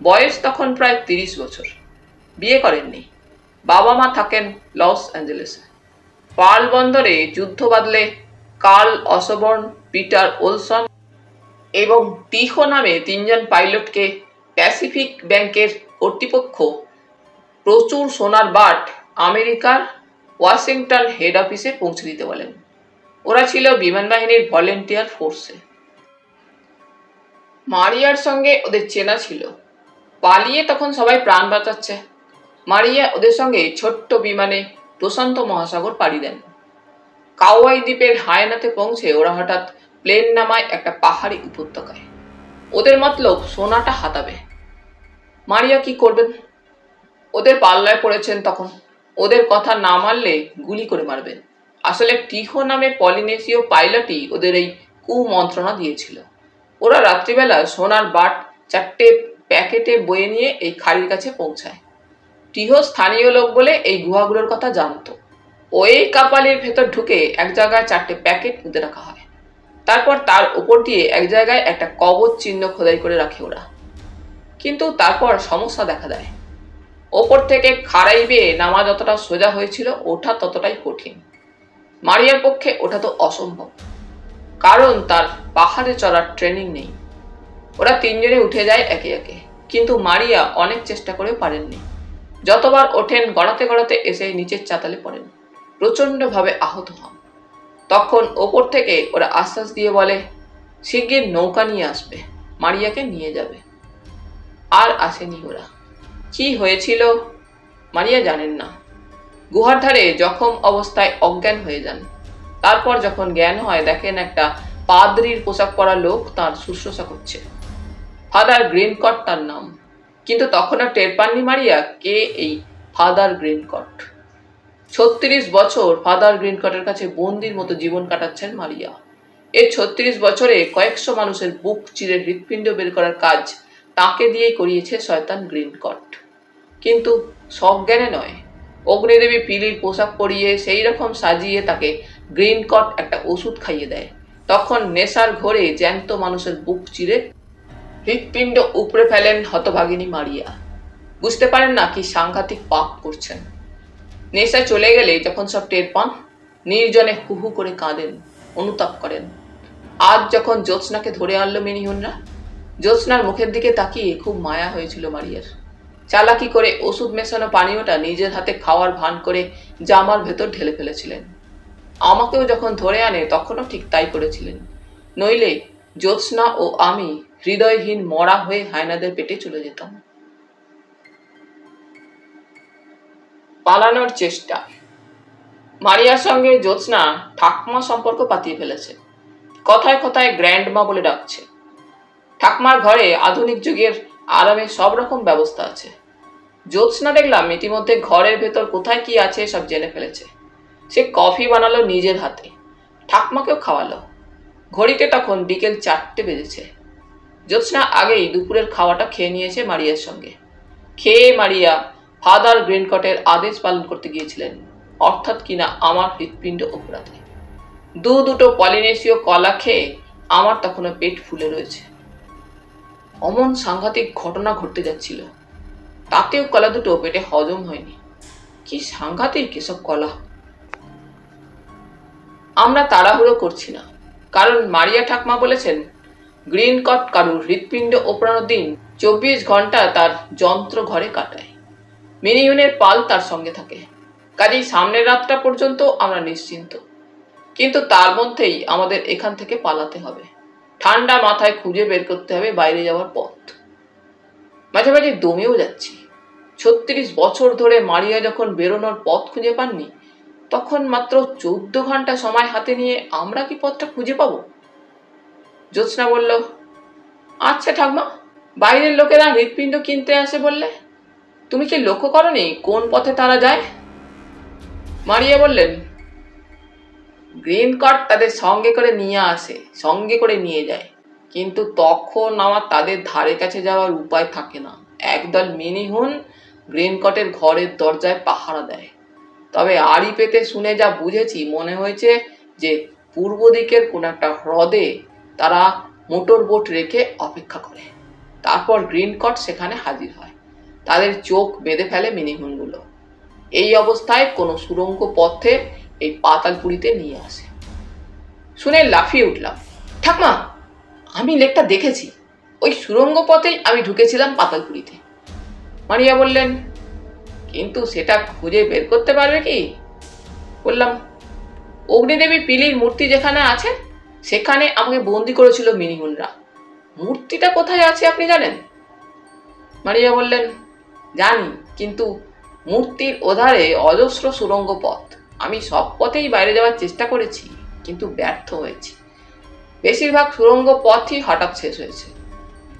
বয়স তখন প্রায় তিরিশ বছর। বিয়ে করেননি। বাবা মা থাকেন লস অ্যাঞ্জেলেসে। পার্ল বন্দরে যুদ্ধ বাদলে কার্ল অসবর্ন, পিটার ওলসন এবং টিহো নামে তিনজন পাইলটকে প্যাসিফিক ব্যাংকের কর্তৃপক্ষ প্রচুর সোনার বাট আমেরিকার ওয়াশিংটন হেড অফিসে পৌঁছে দিতে বলেন। ওরা ছিল বিমান বাহিনীর ভলেন্টিয়ার ফোর্সে মারিয়ার সঙ্গে ওদের চেনা ছিল। পালিয়ে তখন সবাই প্রাণ বাঁচাচ্ছে। মারিয়া ওদের সঙ্গে ছোট্ট বিমানে প্রশান্ত মহাসাগর পাড়ি দেন। কাওয়াই দ্বীপের হায়নাতে পৌঁছে ওরা হঠাৎ প্লেন নামায় একটা পাহাড়ি উপত্যকায়। ওদের মতলব সোনাটা হাতাবে। মারিয়া কি করবেন? ওদের পাল্লায় পড়েছেন তখন। ওদের কথা না মারলে গুলি করে মারবেন। আসলে টিহো নামে পলিনেশীয় পাইলটই ওদের এই কুমন্ত্রণা দিয়েছিল। ওরা রাত্রিবেলা সোনার বাট চারটে প্যাকেটে বয়ে নিয়ে এই খাড়ির কাছে পৌঁছায়। টিহো স্থানীয় লোক বলে এই গুহাগুলোর কথা জানতো। ওই কাপালির ভেতর ঢুকে এক জায়গায় চারটে প্যাকেট পুঁতে রাখা হয়। তারপর তার উপর দিয়ে এক জায়গায় একটা কবচ চিহ্ন খোদাই করে রাখে ওরা। কিন্তু তারপর সমস্যা দেখা দেয়। ওপর থেকে খাড়াই বেয়ে নামা যতটা সোজা হয়েছিল, ওঠা ততটাই কঠিন। মারিয়ার পক্ষে ওঠা তো অসম্ভব। কারণ তার পাহাড়ে চড়ার ট্রেনিং নেই। ওরা তিনজনে উঠে যায় একে একে। কিন্তু মারিয়া অনেক চেষ্টা করেও পারেননি। যতবার ওঠেন, গড়াতে গড়াতে এসে নিচের চাতালে পড়েন। প্রচণ্ডভাবে আহত হন। তখন ওপর থেকে ওরা আশ্বাস দিয়ে বলে, শিগগির নৌকা নিয়ে আসবে। মারিয়াকে নিয়ে যাবে। আর আসেনি ওরা। কি হয়েছিল মারিয়া জানেন না। গুহার ধারে জখম অবস্থায় অজ্ঞান হয়ে যান। তারপর যখন জ্ঞান হয়, দেখেন একটা পাদ্রির পোশাক পরা লোক তার শুশ্রূষা করছে। ফাদার গ্রিনকট তার নাম। কিন্তু তখন আর টের পাননি মারিয়া কে এই ফাদার গ্রিনকট। ছত্রিশ বছর ফাদার গ্রিনকটের কাছে বন্দির মতো জীবন কাটাচ্ছেন মারিয়া। এই ছত্রিশ বছরে কয়েকশো মানুষের বুক চিরে হৃৎপিণ্ড বের করার কাজ তাকে দিয়েই করিয়েছে শয়তান গ্রিনকট। কিন্তু সজ্ঞানে নয়। অগ্নিদেবী পিলির পোশাক পরিয়ে সেই রকম সাজিয়ে তাকে গ্রিনকট একটা ওষুধ খাইয়ে দেয়। তখন নেশার ঘোরে জ্যান্ত মানুষের বুক চিরে হৃৎপিণ্ড উপড়ে ফেলেন হতভাগিনী মারিয়া। বুঝতে পারেন না কি সাংঘাতিক পাপ করছেন। নেশা চলে গেলে যখন সব টের পান, নির্জনে হু হু করে কাঁদেন, অনুতাপ করেন। আজ যখন জ্যোৎস্নাকে ধরে আনলো মিনিহুনরা জ্যোৎস্নার মুখের দিকে তাকিয়ে খুব মায়া হয়েছিল মারিয়ার। চালাকি করে ওষুধ মেশানো পানীয়টা নিজের হাতে খাওয়ার ভান করে জামার ভেতর ঢেলে ফেলেছিলেন। আমাকেও যখন ধরে আনে, তখনও ঠিক তাই করেছিলেন। নইলে জ্যোৎস্না ও আমি হৃদয়হীন মরা হয়ে হায়নাদের পেটে চলে যেতাম। পালানোর চেষ্টা। মারিয়ার সঙ্গে জ্যোৎস্না ঠাকমা সম্পর্ক পাতিয়ে ফেলেছে। কথায় কথায় গ্র্যান্ডমা বলে ডাকছে। ঠাকমার ঘরে আধুনিক যুগের আরামে সব রকম ব্যবস্থা আছে। জ্যোৎস্না দেখলাম ইতিমধ্যে ঘরের ভেতর কোথায় কি আছে সব জেনে ফেলেছে। সে কফি বানালো নিজের হাতে, ঠাকমাকেও খাওয়ালো। ঘড়িতে তখন বিকেল চারটে বেজেছে। জ্যোৎস্না আগেই দুপুরের খাওয়াটা খেয়ে নিয়েছে মারিয়ার সঙ্গে। খেয়ে মারিয়া ফাদার গ্রিনকটের আদেশ পালন করতে গিয়েছিলেন, অর্থাৎ কিনা আমার হৃৎপিণ্ড অপরাধে। দু দুটো পলিনেশীয় কলা খেয়ে আমার তখনও পেট ফুলে রয়েছে। অমন সাংঘাতিক ঘটনা ঘটতে যাচ্ছিল। তাতেও কলা দুটো পেটে হজম হয়নি। কি সাংঘাতিক এসব কলা। আমরা তাড়াহুড়ো করছি না। কারণ মারিয়া ঠাকমা বলেছেন, গ্রিন কট কারুর হৃৎপিণ্ড ওপরানোর দিন চব্বিশ ঘণ্টা তার যন্ত্র ঘরে কাটায়। মিনিউনের পাল তার সঙ্গে থাকে। কাজেই সামনের রাতটা পর্যন্ত আমরা নিশ্চিন্ত। কিন্তু তার মধ্যেই আমাদের এখান থেকে পালাতে হবে। ঠান্ডা মাথায় খুঁজে বের করতে হবে বাইরে যাওয়ার পথ। মাঝে মাঝে দমেও যাচ্ছি। ছত্রিশ বছর ধরে মারিয়া যখন বেরোনোর পথ খুঁজে পাননি, তখন মাত্র চোদ্দ ঘণ্টা সময় হাতে নিয়ে আমরা কি পথটা খুঁজে পাবো? জ্যোৎস্না বলল আচ্ছা ঠাকমা, বাইরের লোকেরা হৃৎপিণ্ড কিনতে আসে বললে, তুমি কি লক্ষ্য করনি কোন পথে তারা যায়? মারিয়া বললেন, গ্রিন কার্ড তাদের সঙ্গে করে নিয়ে আসে, সঙ্গে করে নিয়ে যায়। কিন্তু তখন আমার তাদের ধারে কাছে যাওয়ার উপায় থাকে না। একদল মিনিহুন গ্রিন কটের ঘরের দরজায় পাহারা দেয়। তবে আড়ি পেতে শুনে যা বুঝেছি, মনে হয়েছে যে পূর্ব দিকের কোন একটা হ্রদে তারা মোটর বোট রেখে অপেক্ষা করে। তারপর গ্রিন কট সেখানে হাজির হয়। তাদের চোখ বেঁধে ফেলে মিনিহুনগুলো এই অবস্থায় কোনো সুরঙ্গ পথে এই পাতালপুরিতে নিয়ে আসে। শুনে লাফিয়ে উঠলাম। ঠাকমা, আমি লেকটা দেখেছি। ওই সুরঙ্গ পথেই আমি ঢুকেছিলাম পাতালপুরিতে। মারিয়া বললেন, কিন্তু সেটা খুঁজে বের করতে পারবে কি? বললাম, অগ্নিদেবী পিলির মূর্তি যেখানে আছে, সেখানে আমাকে বন্দি করেছিল মিনিহুনরা মূর্তিটা কোথায় আছে আপনি জানেন? মারিয়া বললেন, জানি, কিন্তু মূর্তির ওধারে অজস্র সুরঙ্গ পথ। আমি সব পথেই বাইরে যাওয়ার চেষ্টা করেছি, কিন্তু ব্যর্থ হয়েছি। বেশিরভাগ সুরঙ্গ পথই হঠাৎ শেষ হয়েছে।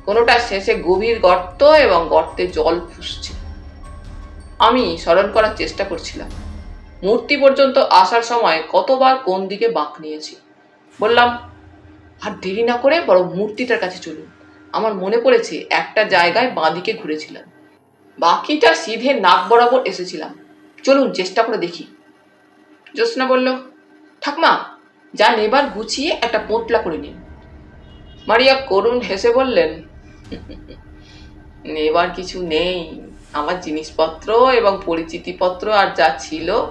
কোনোটা শেষে গভীর গর্ত এবং গর্তে জল ফুসছে। আমি স্মরণ করার চেষ্টা করছিলাম। মূর্তি পর্যন্ত আসার সময় কতবার কোন দিকে বাঁক নিয়েছি। বললাম, আর দেরি না করে বড় মূর্তিটার কাছে চলুন। আমার মনে পড়েছে একটা জায়গায় বাঁদিকে ঘুরেছিলাম। বাকিটা সিধে নাক বরাবর এসেছিলাম। চলুন চেষ্টা করে দেখি। জ্যোৎস্না বলল, ঠাকমা যা নেবার গুছিয়ে একটা পোটলা করে নিন। মারিয়া করুণ হেসে বললেন <laughs> নেবার কিছু নেই। আমার জিনিসপত্র এবং পরিচিতিপত্র আর যা ছিল,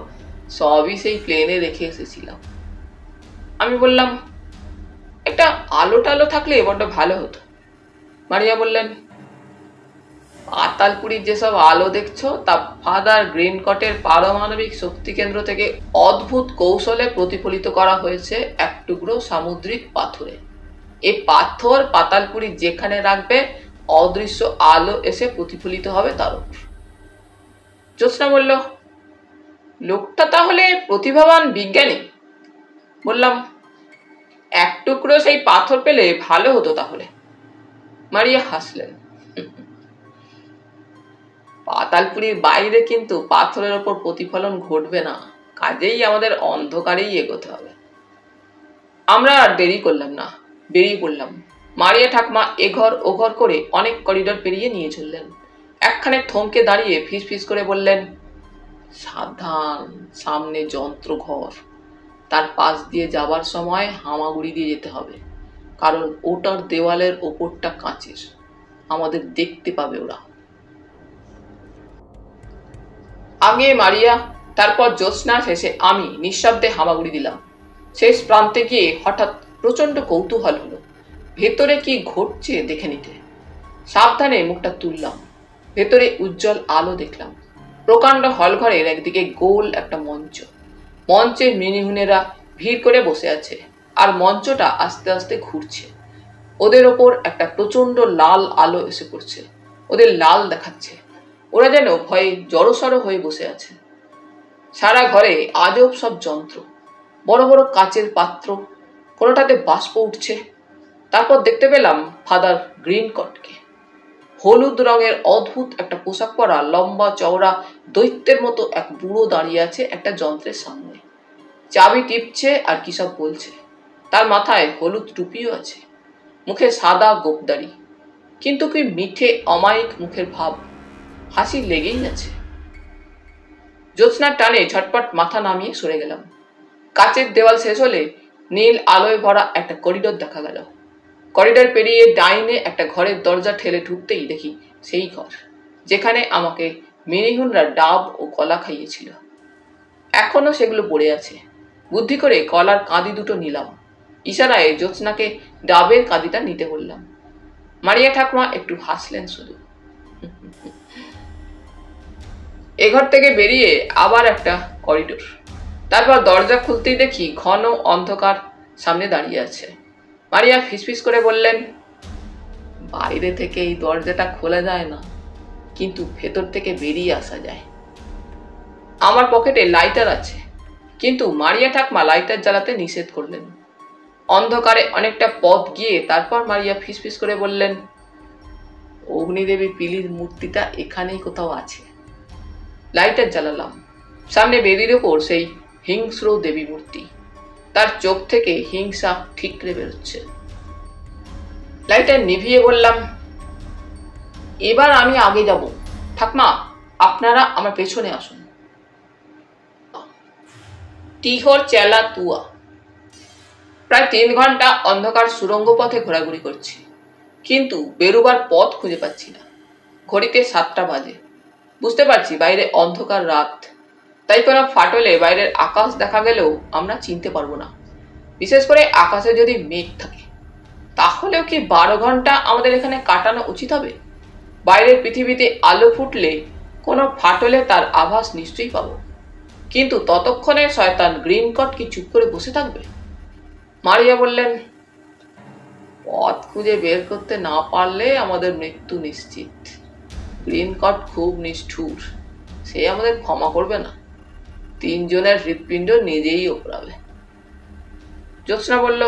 সবই সেই প্লেনে রেখে এসেছিলাম। আমি বললাম, একটা আলো টালো থাকলে বড্ড ভালো হতো। মারিয়া বললেন, পাতালপুরীর যেসব আলো দেখছ, তা ফাদার গ্রিন কটের পারমাণবিক শক্তি কেন্দ্র থেকে অদ্ভুত কৌশলে প্রতিফলিত করা হয়েছে এক টুকরো সামুদ্রিক পাথরে। এই পাথর পাতালপুরি যেখানে রাখবে, অদৃশ্য আলো এসে প্রতিফলিত হবে তার উপর। জ্যোৎস্না বলল লোকটা তাহলে প্রতিভাবান বিজ্ঞানী? বললাম, এক টুকরো সেই পাথর পেলে ভালো হতো তাহলে। মারিয়া হাসলেন। পাতালপুরীর বাইরে কিন্তু পাথরের ওপর প্রতিফলন ঘটবে না। কাজেই আমাদের অন্ধকারেই এগোতে হবে। আমরা আর দেরি করলাম না। বেরিয়ে পড়লাম। মারিয়া ঠাকমা এঘর ঘর ও ঘর করে অনেক করিডর পেরিয়ে নিয়ে চললেন। একখানে থমকে দাঁড়িয়ে ফিস ফিস করে বললেন, সাবধান, সামনে যন্ত্র ঘর। তার পাশ দিয়ে যাবার সময় হামাগুড়ি দিয়ে যেতে হবে, কারণ ওটার দেওয়ালের ওপরটা কাঁচের। আমাদের দেখতে পাবে ওরা। আগে মারিয়া, তারপর জ্যোৎস্না শেষে আমি নিঃশব্দে হামাগুড়ি দিলাম। শেষ প্রান্তে গিয়ে হঠাৎ প্রচণ্ড কৌতূহল হলো। ভেতরে কি ঘটছে দেখে নিতে। সাবধানে মুখটা তুললাম। ভেতরে উজ্জ্বল আলো দেখলাম। প্রকাণ্ড হলঘরের একদিকে গোল একটা মঞ্চ। মঞ্চের মিনিহুনেরা ভিড় করে বসে আছে আর মঞ্চটা আস্তে আস্তে ঘুরছে। ওদের ওপর একটা প্রচণ্ড লাল আলো এসে পড়ছে। ওদের লাল দেখাচ্ছে। ওরা যেন ভয়ে জড়সড় হয়ে বসে আছে। সারা ঘরে আজব সব যন্ত্র। বড় বড় কাচের পাত্র কোনোটাতে বাষ্প উঠছে। তারপর দেখতে পেলাম ফাদার গ্রিন কটকে হলুদ রঙের অদ্ভুত একটা পোশাক পরা, লম্বা চওড়া, দৈত্যের মতো এক বুড়ো দাঁড়িয়ে আছে একটা যন্ত্রের সামনে। চাবি টিপছে আর কি সব বলছে। তার মাথায় হলুদ টুপিও আছে। মুখে সাদা গোপদারি কিন্তু কি মিঠে, অমায়িক মুখের ভাব। হাসি লেগেই আছে। জ্যোৎস্নার টানে ঝটপট মাথা নামিয়ে সরে গেলাম। কাচের দেওয়াল শেষ হলে নীল আলোয় ভরা একটা করিডোর দেখা গেল। করিডোর পেরিয়ে ডাইনে একটা ঘরের দরজা ঠেলে ঢুকতেই দেখি সেই ঘর, যেখানে আমাকে মিনিহুনরা ডাব ও কলা খাইয়েছিল। এখনও সেগুলো পড়ে আছে। বুদ্ধি করে কলার কাঁদি দুটো নিলাম। ইশারায় জ্যোৎস্নাকে ডাবের কাঁদিটা নিতে বললাম। মারিয়া ঠাকুমা একটু হাসলেন শুধু। এ ঘর থেকে বেরিয়ে আবার একটা করিডোর। তারপর দরজা খুলতেই দেখি ঘন অন্ধকার সামনে দাঁড়িয়ে আছে। মারিয়া ফিসফিস করে বললেন, বাইরে থেকে এই দরজাটা খোলা যায় না, কিন্তু ভেতর থেকে বেরিয়ে আসা যায়। আমার পকেটে লাইটার আছে, কিন্তু মারিয়া ঠাকমা লাইটার জ্বালাতে নিষেধ করলেন। অন্ধকারে অনেকটা পথ গিয়ে তারপর মারিয়া ফিসফিস করে বললেন, অগ্নিদেবী পিলির মূর্তিটা এখানেই কোথাও আছে। লাইটার জ্বালালাম। সামনে বেদির ওপর সেই হিংস্র দেবী মূর্তি তার চোখ থেকে হিংসা ঠিকরে বেরোচ্ছে। লাইটার নিভিয়ে বললাম, এবার আমি আগে যাব। ঠাকমা, আপনারা আমার পেছনে আসুন। টিহর চেলা তুয়া। প্রায় তিন ঘণ্টা অন্ধকার সুরঙ্গ পথে ঘোরাঘুরি করছি, কিন্তু বেরোবার পথ খুঁজে পাচ্ছি না। ঘড়িতে সাতটা বাজে। বুঝতে পারছি বাইরে অন্ধকার রাত। তাই কোনো ফাটলে বাইরের আকাশ দেখা গেলেও আমরা চিনতে পারব না। বিশেষ করে আকাশে যদি মেঘ থাকে, তাহলেও কি বারো ঘণ্টা আমাদের এখানে কাটানো উচিত হবে? বাইরের পৃথিবীতে আলো ফুটলে কোনো ফাটলে তার আভাস নিশ্চয়ই পাব। কিন্তু ততক্ষণে শয়তান গ্রিন কট কি চুপ করে বসে থাকবে? মারিয়া বললেন, পথ খুঁজে বের করতে না পারলে আমাদের মৃত্যু নিশ্চিত। গ্রিন কট খুব নিষ্ঠুর, সে আমাদের ক্ষমা করবে না। তিনজনের হৃৎপিণ্ড নিজেই ওপরাবে। জ্যোৎস্না বলল,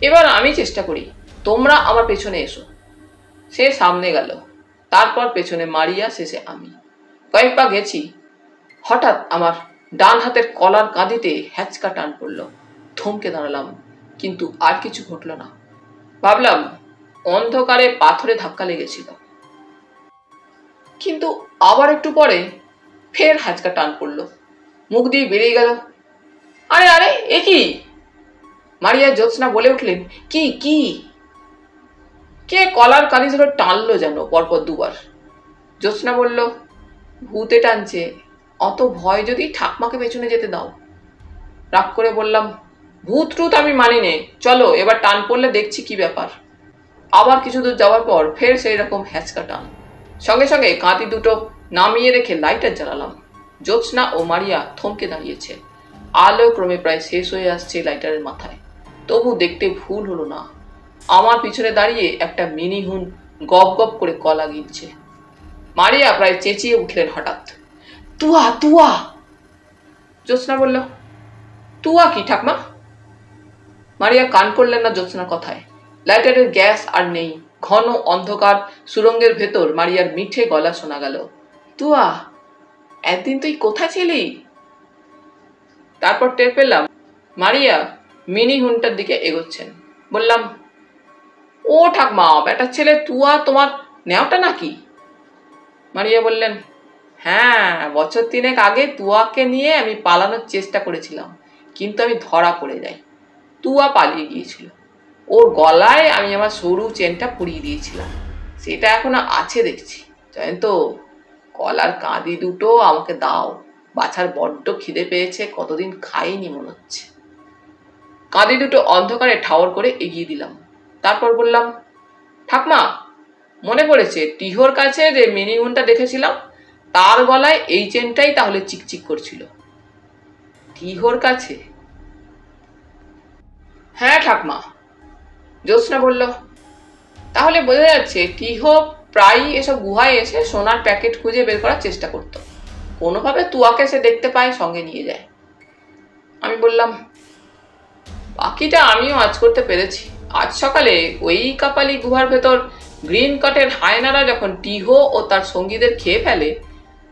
এবার আমি চেষ্টা করি, তোমরা আমার পেছনে এসো। সে সামনে গেল, তারপর পেছনে মারিয়া, শেষে আমি। কয়েক পা গেছি, হঠাৎ আমার ডান হাতের কলার কাঁদিতে হ্যাচকা টান পড়ল, থমকে দাঁড়ালাম, কিন্তু আর কিছু ঘটল না। ভাবলাম, অন্ধকারে পাথরে ধাক্কা লেগেছিল। কিন্তু আবার একটু পরে ফের হাঁচকা টান পড়ল। মুখ দিয়ে বেরিয়ে গেল, আরে আরে, এ কি? মারিয়া জ্যোৎস্না বলে উঠলেন, কি কি? কে কলার কালি ধরে টানলো যেন? পরপর দুবার। জ্যোৎস্না বলল, ভূতে টানছে, অত ভয় যদি ঠাকমাকে পেছনে যেতে দাও। রাগ করে বললাম, ভূত টুত আমি মানি নে, চলো, এবার টান পড়লে দেখছি কি ব্যাপার। আবার কিছু দূর যাওয়ার পর ফের সেই রকম হ্যাচকা টান। সঙ্গে সঙ্গে কাঁতি দুটো নামিয়ে রেখে লাইটার জ্বালালাম। জ্যোৎস্না ও মারিয়া থমকে দাঁড়িয়েছে। আলো ক্রমে প্রায় শেষ হয়ে আসছে লাইটারের মাথায়। তবু দেখতে ভুল হলো না। আমার পিছনে দাঁড়িয়ে একটা মিনি হুন গপ গপ করে কলা গিলছে মারিয়া প্রায় চেঁচিয়ে উঠলেন হঠাৎ। তুয়া তুয়া! জ্যোৎস্না বলল, তুয়া কি ঠাকমা? মারিয়া কান করলেন না জ্যোৎস্নার কথায়। লাইটারের গ্যাস আর নেই। ঘন অন্ধকার, সুরঙ্গের ভেতর মারিয়ার মিঠে গলা শোনা গেল। তুয়া, একদিন তুই কোথায় ছিলি? তারপর টের পেলাম মারিয়া মিনি হুনটার দিকে এগোচ্ছেন। বললাম, ও ঠাকমা বেটার ছেলে তুয়া, তোমার নেওটা নাকি? মারিয়া বললেন হ্যাঁ বছর তিনেক আগে তুয়াকে নিয়ে আমি পালানোর চেষ্টা করেছিলাম, কিন্তু আমি ধরা পড়ে যাই। তুয়া পালিয়ে গিয়েছিল। ওর গলায় আমি আমার সরু চেনটা পরিয়ে দিয়েছিলাম। সেটা এখনও আছে দেখছি। জয়ন্ত কলার কাঁদি দুটো, আমাকে দাও। বাছার বড্ড খিদে পেয়েছে, কতদিন খাইনি মনে হচ্ছে। কাঁদি দুটো অন্ধকারে ঠাওর করে এগিয়ে দিলাম। তারপর বললাম, ঠাকমা, মনে পড়েছে, টিহোর কাছে যে মিনি গুনটা দেখেছিলাম, তার গলায় এই চেনটাই তাহলে চিকচিক করছিল। টিহোর কাছে? হ্যাঁ ঠাকমা। জ্যোৎস্না বলল, তাহলে বোঝা যাচ্ছে, টিহো প্রায়ই এসব গুহায় এসে সোনার প্যাকেট খুঁজে বের করার চেষ্টা করত। কোনোভাবে তুয়াকে সে দেখতে পায়, সঙ্গে নিয়ে যায়। আমি বললাম, বাকিটা আমিও আজ করতে পেরেছি। আজ সকালে ওই কাপালি গুহার ভেতর গ্রিন কাটের হায়নারা যখন টিহো ও তার সঙ্গীদের খেয়ে ফেলে,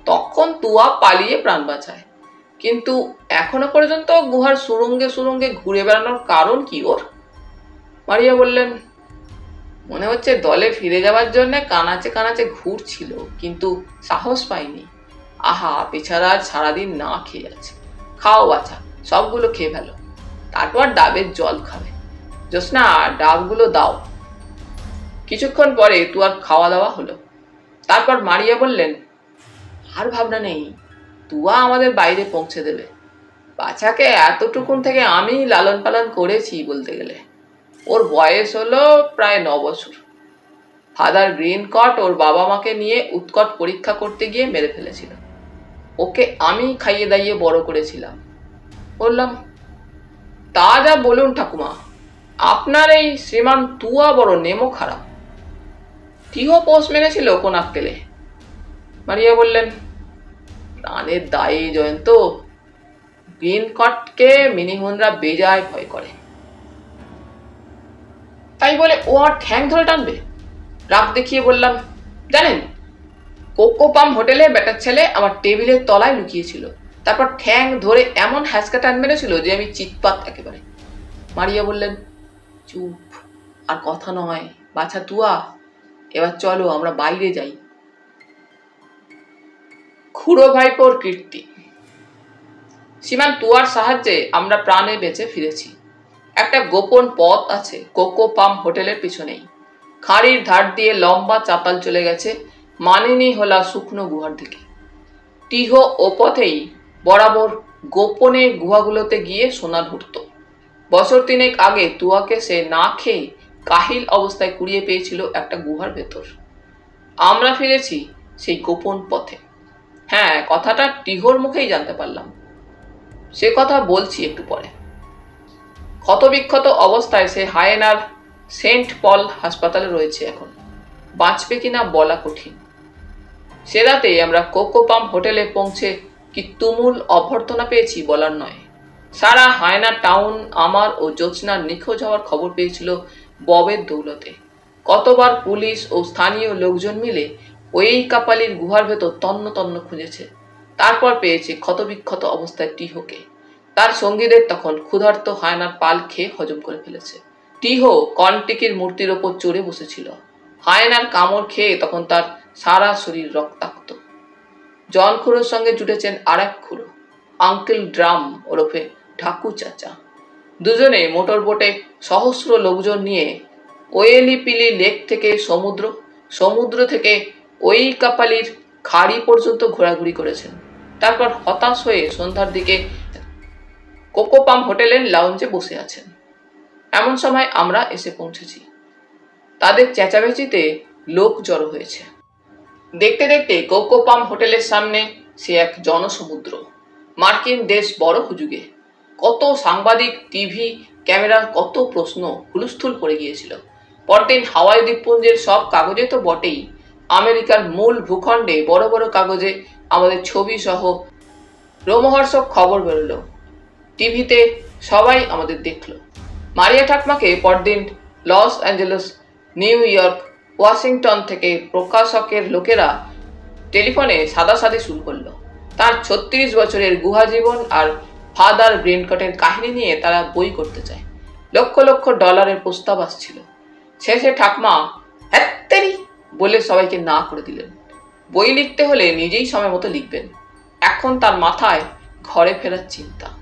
তখন তুয়া পালিয়ে প্রাণ বাঁচায়। কিন্তু এখনও পর্যন্ত গুহার সুরঙ্গে সুরঙ্গে ঘুরে বেড়ানোর কারণ কি ওর? মারিয়া বললেন মনে হচ্ছে দলে ফিরে যাওয়ার জন্য কানাচে কানাচে ঘুরছিল, কিন্তু সাহস পাইনি। আহা, বেচারা আজ সারাদিন না খেয়ে আছে। খাও বাছা সবগুলো খেয়ে ফেলো। তারপর ডাবের জল খাবে। জ্যোৎস্না, ডাবগুলো দাও। কিছুক্ষণ পরে তুয়ার খাওয়া দাওয়া হলো। তারপর মারিয়া বললেন, আর ভাবনা নেই, তুয়া আমাদের বাইরে পৌঁছে দেবে। বাচ্চাকে এতটুকুন থেকে আমি লালন পালন করেছি বলতে গেলে। ওর বয়স হলো প্রায় ন বছর। ফাদার গ্রিন কট ওর বাবা মাকে নিয়ে উৎকট পরীক্ষা করতে গিয়ে মেরে ফেলেছিল। ওকে আমি খাইয়ে দাইয়ে বড় করেছিলাম। বললাম, তা যা বলুন ঠাকুমা, আপনার এই শ্রীমান তুয়া বড় নেমো খারাপ। টিহো পোষ মেরেছিল কোন আক্কেলে মারিয়া বললেন, প্রাণের দায়ে জয়ন্ত গ্রিন কটকে মিনিমনরা বেজায় ভয় করে। তাই বলে ও আর ঠ্যাং ধরে টানবে? রাগ দেখিয়ে বললাম, জানেন, কোকো পাম হোটেলে বেটার ছেলে আমার টেবিলের তলায় লুকিয়েছিল। তারপর ঠ্যাং ধরে এমন হ্যাসকা টান মেরেছিল যে আমি চিৎপাত একেবারে। মারিয়া বললেন, চুপ, আর কথা নয়, বাছা তুয়া, এবার চলো আমরা বাইরে যাই। খুড়ো ভাইপোর কীর্তি। সীমান তুয়ার সাহায্যে আমরা প্রাণে বেঁচে ফিরেছি। একটা গোপন পথ আছে কোকো পাম হোটেলের পিছনেই। খাঁড়ির ধার দিয়ে লম্বা চাতাল চলে গেছে মানিনি হলা শুকনো গুহার দিকে। টিহো ও পথেই বরাবর গোপনে গুহাগুলোতে গিয়ে সোনা ধরত। বছর তিনেক আগে তুয়াকে সে না খেয়ে কাহিল অবস্থায় কুড়িয়ে পেয়েছিল একটা গুহার ভেতর। আমরা ফিরেছি সেই গোপন পথে। হ্যাঁ কথাটা টিহোর মুখেই জানতে পারলাম। সে কথা বলছি একটু পরে। ক্ষতবিক্ষত অবস্থায় সে হায়েনার সেন্ট পল হাসপাতালে রয়েছে এখন। বাঁচবে কিনা বলা কঠিন। সে রাতেই আমরা কোকোপাম হোটেলে পৌঁছে কি তুমুল অভ্যর্থনা পেয়েছি বলার নয়। সারা হায়না টাউন, আমার ও জ্যোৎস্নার নিখোঁজ হওয়ার খবর পেয়েছিল ববের দৌলতে। কতবার পুলিশ ও স্থানীয় লোকজন মিলে ওই কাপালির গুহার ভেতর তন্ন তন্ন খুঁজেছে। তারপর পেয়েছে ক্ষতবিক্ষত অবস্থায় টিহোকে। তার সঙ্গীদের তখন ক্ষুধার্ত হায়নার পাল খেয়ে হজম করে ফেলেছে। টিহো কনটিকির মূর্তির ওপর চড়ে বসেছিল। হায়নার কামড় খেয়ে তখন তার সারা শরীর রক্তাক্ত। জন সঙ্গে জুটেছেন আর এক খুঁড়ো আঙ্কেল ড্রাম ওরফে ঢাকু চাচা। দুজনে মোটর বোটে সহস্র লোকজন নিয়ে ওয়েলিপিলি লেক থেকে সমুদ্র সমুদ্র থেকে ওই কাপালির খাড়ি পর্যন্ত ঘোরাঘুরি করেছেন। তারপর হতাশ হয়ে সন্ধ্যার দিকে কোকোপাম হোটেলের লাউঞ্জে বসে আছেন। এমন সময় আমরা এসে পৌঁছেছি। তাদের চেঁচামেচিতে লোক জড়ো হয়েছে। দেখতে দেখতে কোকোপাম হোটেলের সামনে সে এক জনসমুদ্র। মার্কিন দেশ বড় হুজুগে। কত সাংবাদিক, টিভি ক্যামেরার কত প্রশ্ন হুলস্থুল পড়ে গিয়েছিল। পরদিন হাওয়াই দ্বীপপুঞ্জের সব কাগজে তো বটেই। আমেরিকার মূল ভূখণ্ডে বড় বড় কাগজে আমাদের ছবি সহ রোমহর্ষক খবর বেরোলো। টিভিতে সবাই আমাদের দেখল। মারিয়া ঠাকমাকে পরদিন Los Angeles, New York, Washington থেকে প্রকাশকের লোকেরা টেলিফোনে সাদাসাদি শুরু করল। তার ছত্রিশ বছরের গুহা জীবন আর ফাদার গ্রিনকটের কাহিনী নিয়ে তারা বই করতে চায়। লক্ষ লক্ষ ডলারের প্রস্তাব আসছিল। শেষে ঠাকমা হ্যাত্তেরি বলে সবাইকে না করে দিলেন। বই লিখতে হলে নিজেই সময় মতো লিখবেন। এখন তার মাথায় ঘরে ফেরার চিন্তা।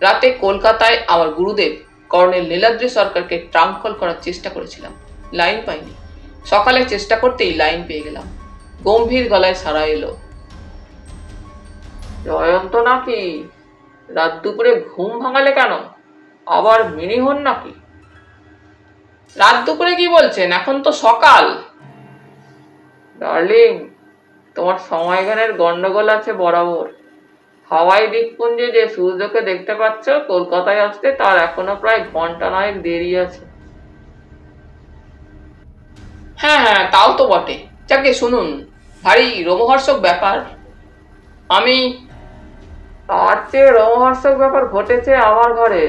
রাতে কলকাতায় আমার গুরুদেব কর্নেল নীলাদ্রি সরকারকে ট্রাঙ্ক কল করার চেষ্টা করেছিলাম। লাইন পাইনি। সকালে চেষ্টা করতেই লাইন পেয়ে গেলাম। গম্ভীর গলায় সারা এলো। জয়ন্ত নাকি? রাত দুপুরে ঘুম ভাঙালে কেন? আবার মিনি হন নাকি? রাত দুপুরে কি বলছেন? এখন তো সকাল। ডার্লিং তোমার সময় জ্ঞানের গন্ডগোল আছে বরাবর। হাওয়াই দ্বীপপুঞ্জে যে সূর্যকে দেখতে পাচ্ছ কলকাতায় আসতে তার এখনও প্রায় ঘণ্টা নয়েক দেরি আছে। হ্যাঁ হ্যাঁ তাও তো বটে। যাকে শুনুন ভারী রোমহর্ষক ব্যাপার। আমি তার চেয়ে রোমহর্ষক ব্যাপার ঘটেছে আমার ঘরে।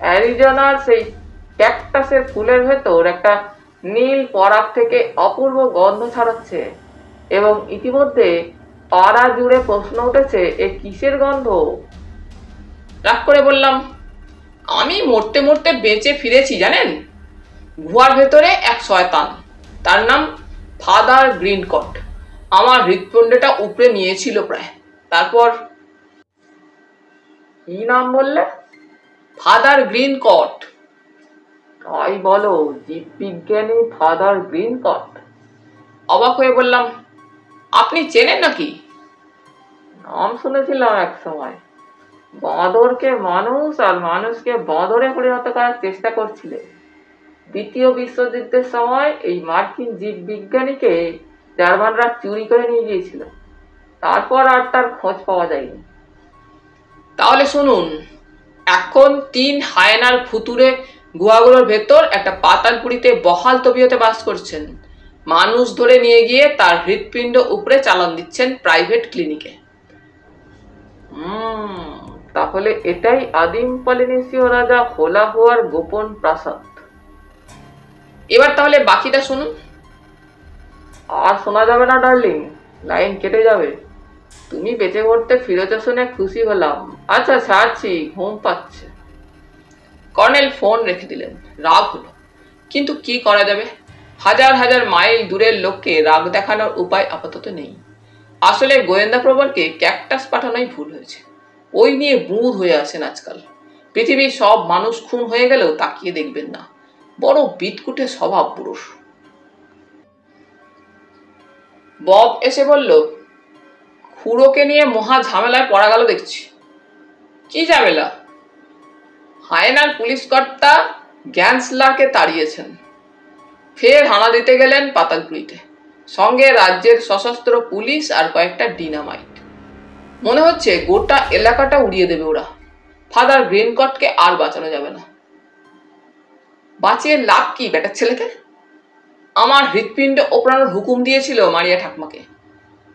অ্যারিজোনার সেই ক্যাকটাসের ফুলের ভেতর একটা নীল পরাগ থেকে অপূর্ব গন্ধ ছড়াচ্ছে এবং ইতিমধ্যে পাড়া জুড়ে প্রশ্ন উঠেছে, এ কিসের গন্ধ? রাগ করে বললাম, আমি মরতে মরতে বেঁচে ফিরেছি, জানেন? গুহার ভেতরে এক শয়তান, তার নাম ফাদার গ্রিনকট। আমার হৃৎপিণ্ডটা উপরে নিয়েছিল প্রায়। তারপর কি নাম বললে? Father Green Greencot. তাই বলো, জীববিজ্ঞানী ফাদার গ্রিন গ্রিনকট। অবাক হয়ে বললাম আপনি চেনেন নাকি? নাম শুনেছিলাম এক সময়। বাঁদরকে মানুষ আর মানুষকে বাঁদরে পরিণত করার চেষ্টা করছিলেন দ্বিতীয় বিশ্বযুদ্ধের সময় এই মার্কিন জীববিজ্ঞানীকে জার্মানরা চুরি করে নিয়ে গিয়েছিল। তারপর আর তার খোঁজ পাওয়া যায়নি। তাহলে শুনুন এখন তিন হায়নার ফুতুরে গুহাগুলোর ভেতর একটা পাতালপুরিতে বহাল তবিয়তে বাস করছেন। মানুষ ধরে নিয়ে গিয়ে তার হৃৎপিণ্ড উপরে চালান দিচ্ছেন প্রাইভেট ক্লিনিকে। তাহলে এটাই আদিম পলিনেশীয় রাজা হোলা হওয়ার গোপন প্রাসাদ। এবার তাহলে বাকিটা শুনুন। আর শোনা যাবে না, ডার্লিং। লাইন কেটে যাবে। তুমি বেঁচে পড়তে ফিরেছে শুনে খুশি হলাম। আচ্ছা ছাড়ছি ঘুম পাচ্ছে। কর্নেল ফোন রেখে দিলেন। রাগ হলো। কিন্তু কি করা যাবে? হাজার হাজার মাইল দূরের লোককে রাগ দেখানোর উপায় আপাতত নেই। আসলে গোয়েন্দা প্রবরকে ক্যাকটাস পাঠানোই ভুল হয়েছে। ওই নিয়ে বুঁদ হয়ে আছেন আজকাল। পৃথিবীর সব মানুষ খুন হয়ে গেলেও তাকিয়ে দেখবেন না। বড় বিতকুটে স্বভাব পুরুষ। বব এসে বলল, খুড়োকে নিয়ে মহা ঝামেলায় পড়া গেল দেখছি। কি ঝামেলা? হায়নার পুলিশ কর্তা গ্যান্সলাকে তাড়িয়েছেন। ফের হানা দিতে গেলেন পাতালপুরিতে। সঙ্গে রাজ্যের সশস্ত্র পুলিশ আর কয়েকটা ডিনামাইট। মনে হচ্ছে গোটা এলাকাটা উড়িয়ে দেবে ওরা। ফাদার গ্রিনকটকে আর বাঁচানো যাবে না। বাঁচিয়ে লাভ কি বেটার ছেলেকে? আমার হৃৎপিণ্ড ওপরানোর হুকুম দিয়েছিল মারিয়া ঠাকমাকে।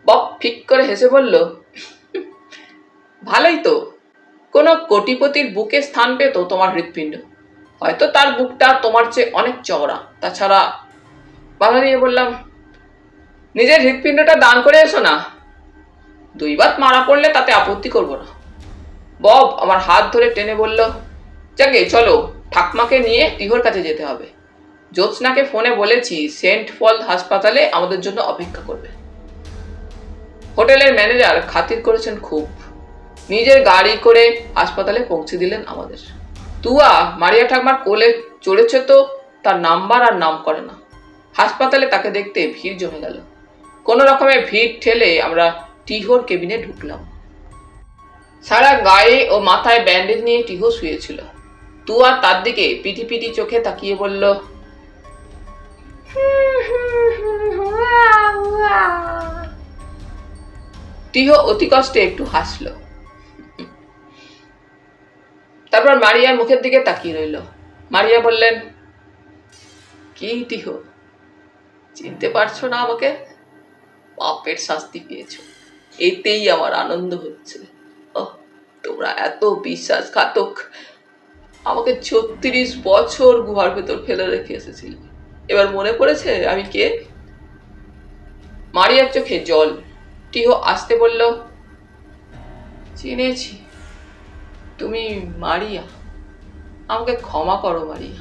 বব ফিক করে হেসে বলল, ভালোই তো। কোনো কোটিপতির বুকে স্থান পেত তোমার হৃৎপিণ্ড। হয়তো তার বুকটা তোমার চেয়ে অনেক চওড়া। তাছাড়া বাধা দিয়ে বললাম, নিজের হৃৎপিণ্ডটা দান করে এসো না। দুই বাত মারা পড়লে তাতে আপত্তি করব না। বব আমার হাত ধরে টেনে বলল, যাকে চলো, ঠাকমাকে নিয়ে টিহর কাছে যেতে হবে। জ্যোৎস্নাকে ফোনে বলেছি, সেন্ট ফল হাসপাতালে আমাদের জন্য অপেক্ষা করবে। হোটেলের ম্যানেজার খাতির করেছেন খুব। নিজের গাড়ি করে হাসপাতালে পৌঁছে দিলেন আমাদের। তুয়া, মারিয়া ঠাকমার কোলে চড়েছে তো, তার নাম্বার আর নাম করে না। হাসপাতালে তাকে দেখতে ভিড় জমে গেল। কোনো রকমের ভিড় ঠেলে আমরা টিহোর কেবিনে ঢুকলাম। সারা গায়ে ও মাথায় ব্যান্ডেজ নিয়ে টিহো শুয়েছিল। তুয়া তার দিকে পিটি পিটি চোখে তাকিয়ে বলল, টিহো অতি কষ্টে একটু হাসল। তারপর মারিয়ার মুখের দিকে তাকিয়ে রইল। মারিয়া বললেন, কি টিহো চিনতে পারছ না আমাকে? পাপের শাস্তি পেয়েছ। এতেই আমার আনন্দ হচ্ছে। তোমরা এত বিশ্বাসঘাতক আমাকে ছত্রিশ বছর গুহার ভেতর ফেলে রেখে এসেছিল। এবার মনে পড়েছে আমি কে? মারিয়ার চোখে জল। টিহ আসতে বলল, চিনেছি। তুমি মারিয়া, আমাকে ক্ষমা করো মারিয়া।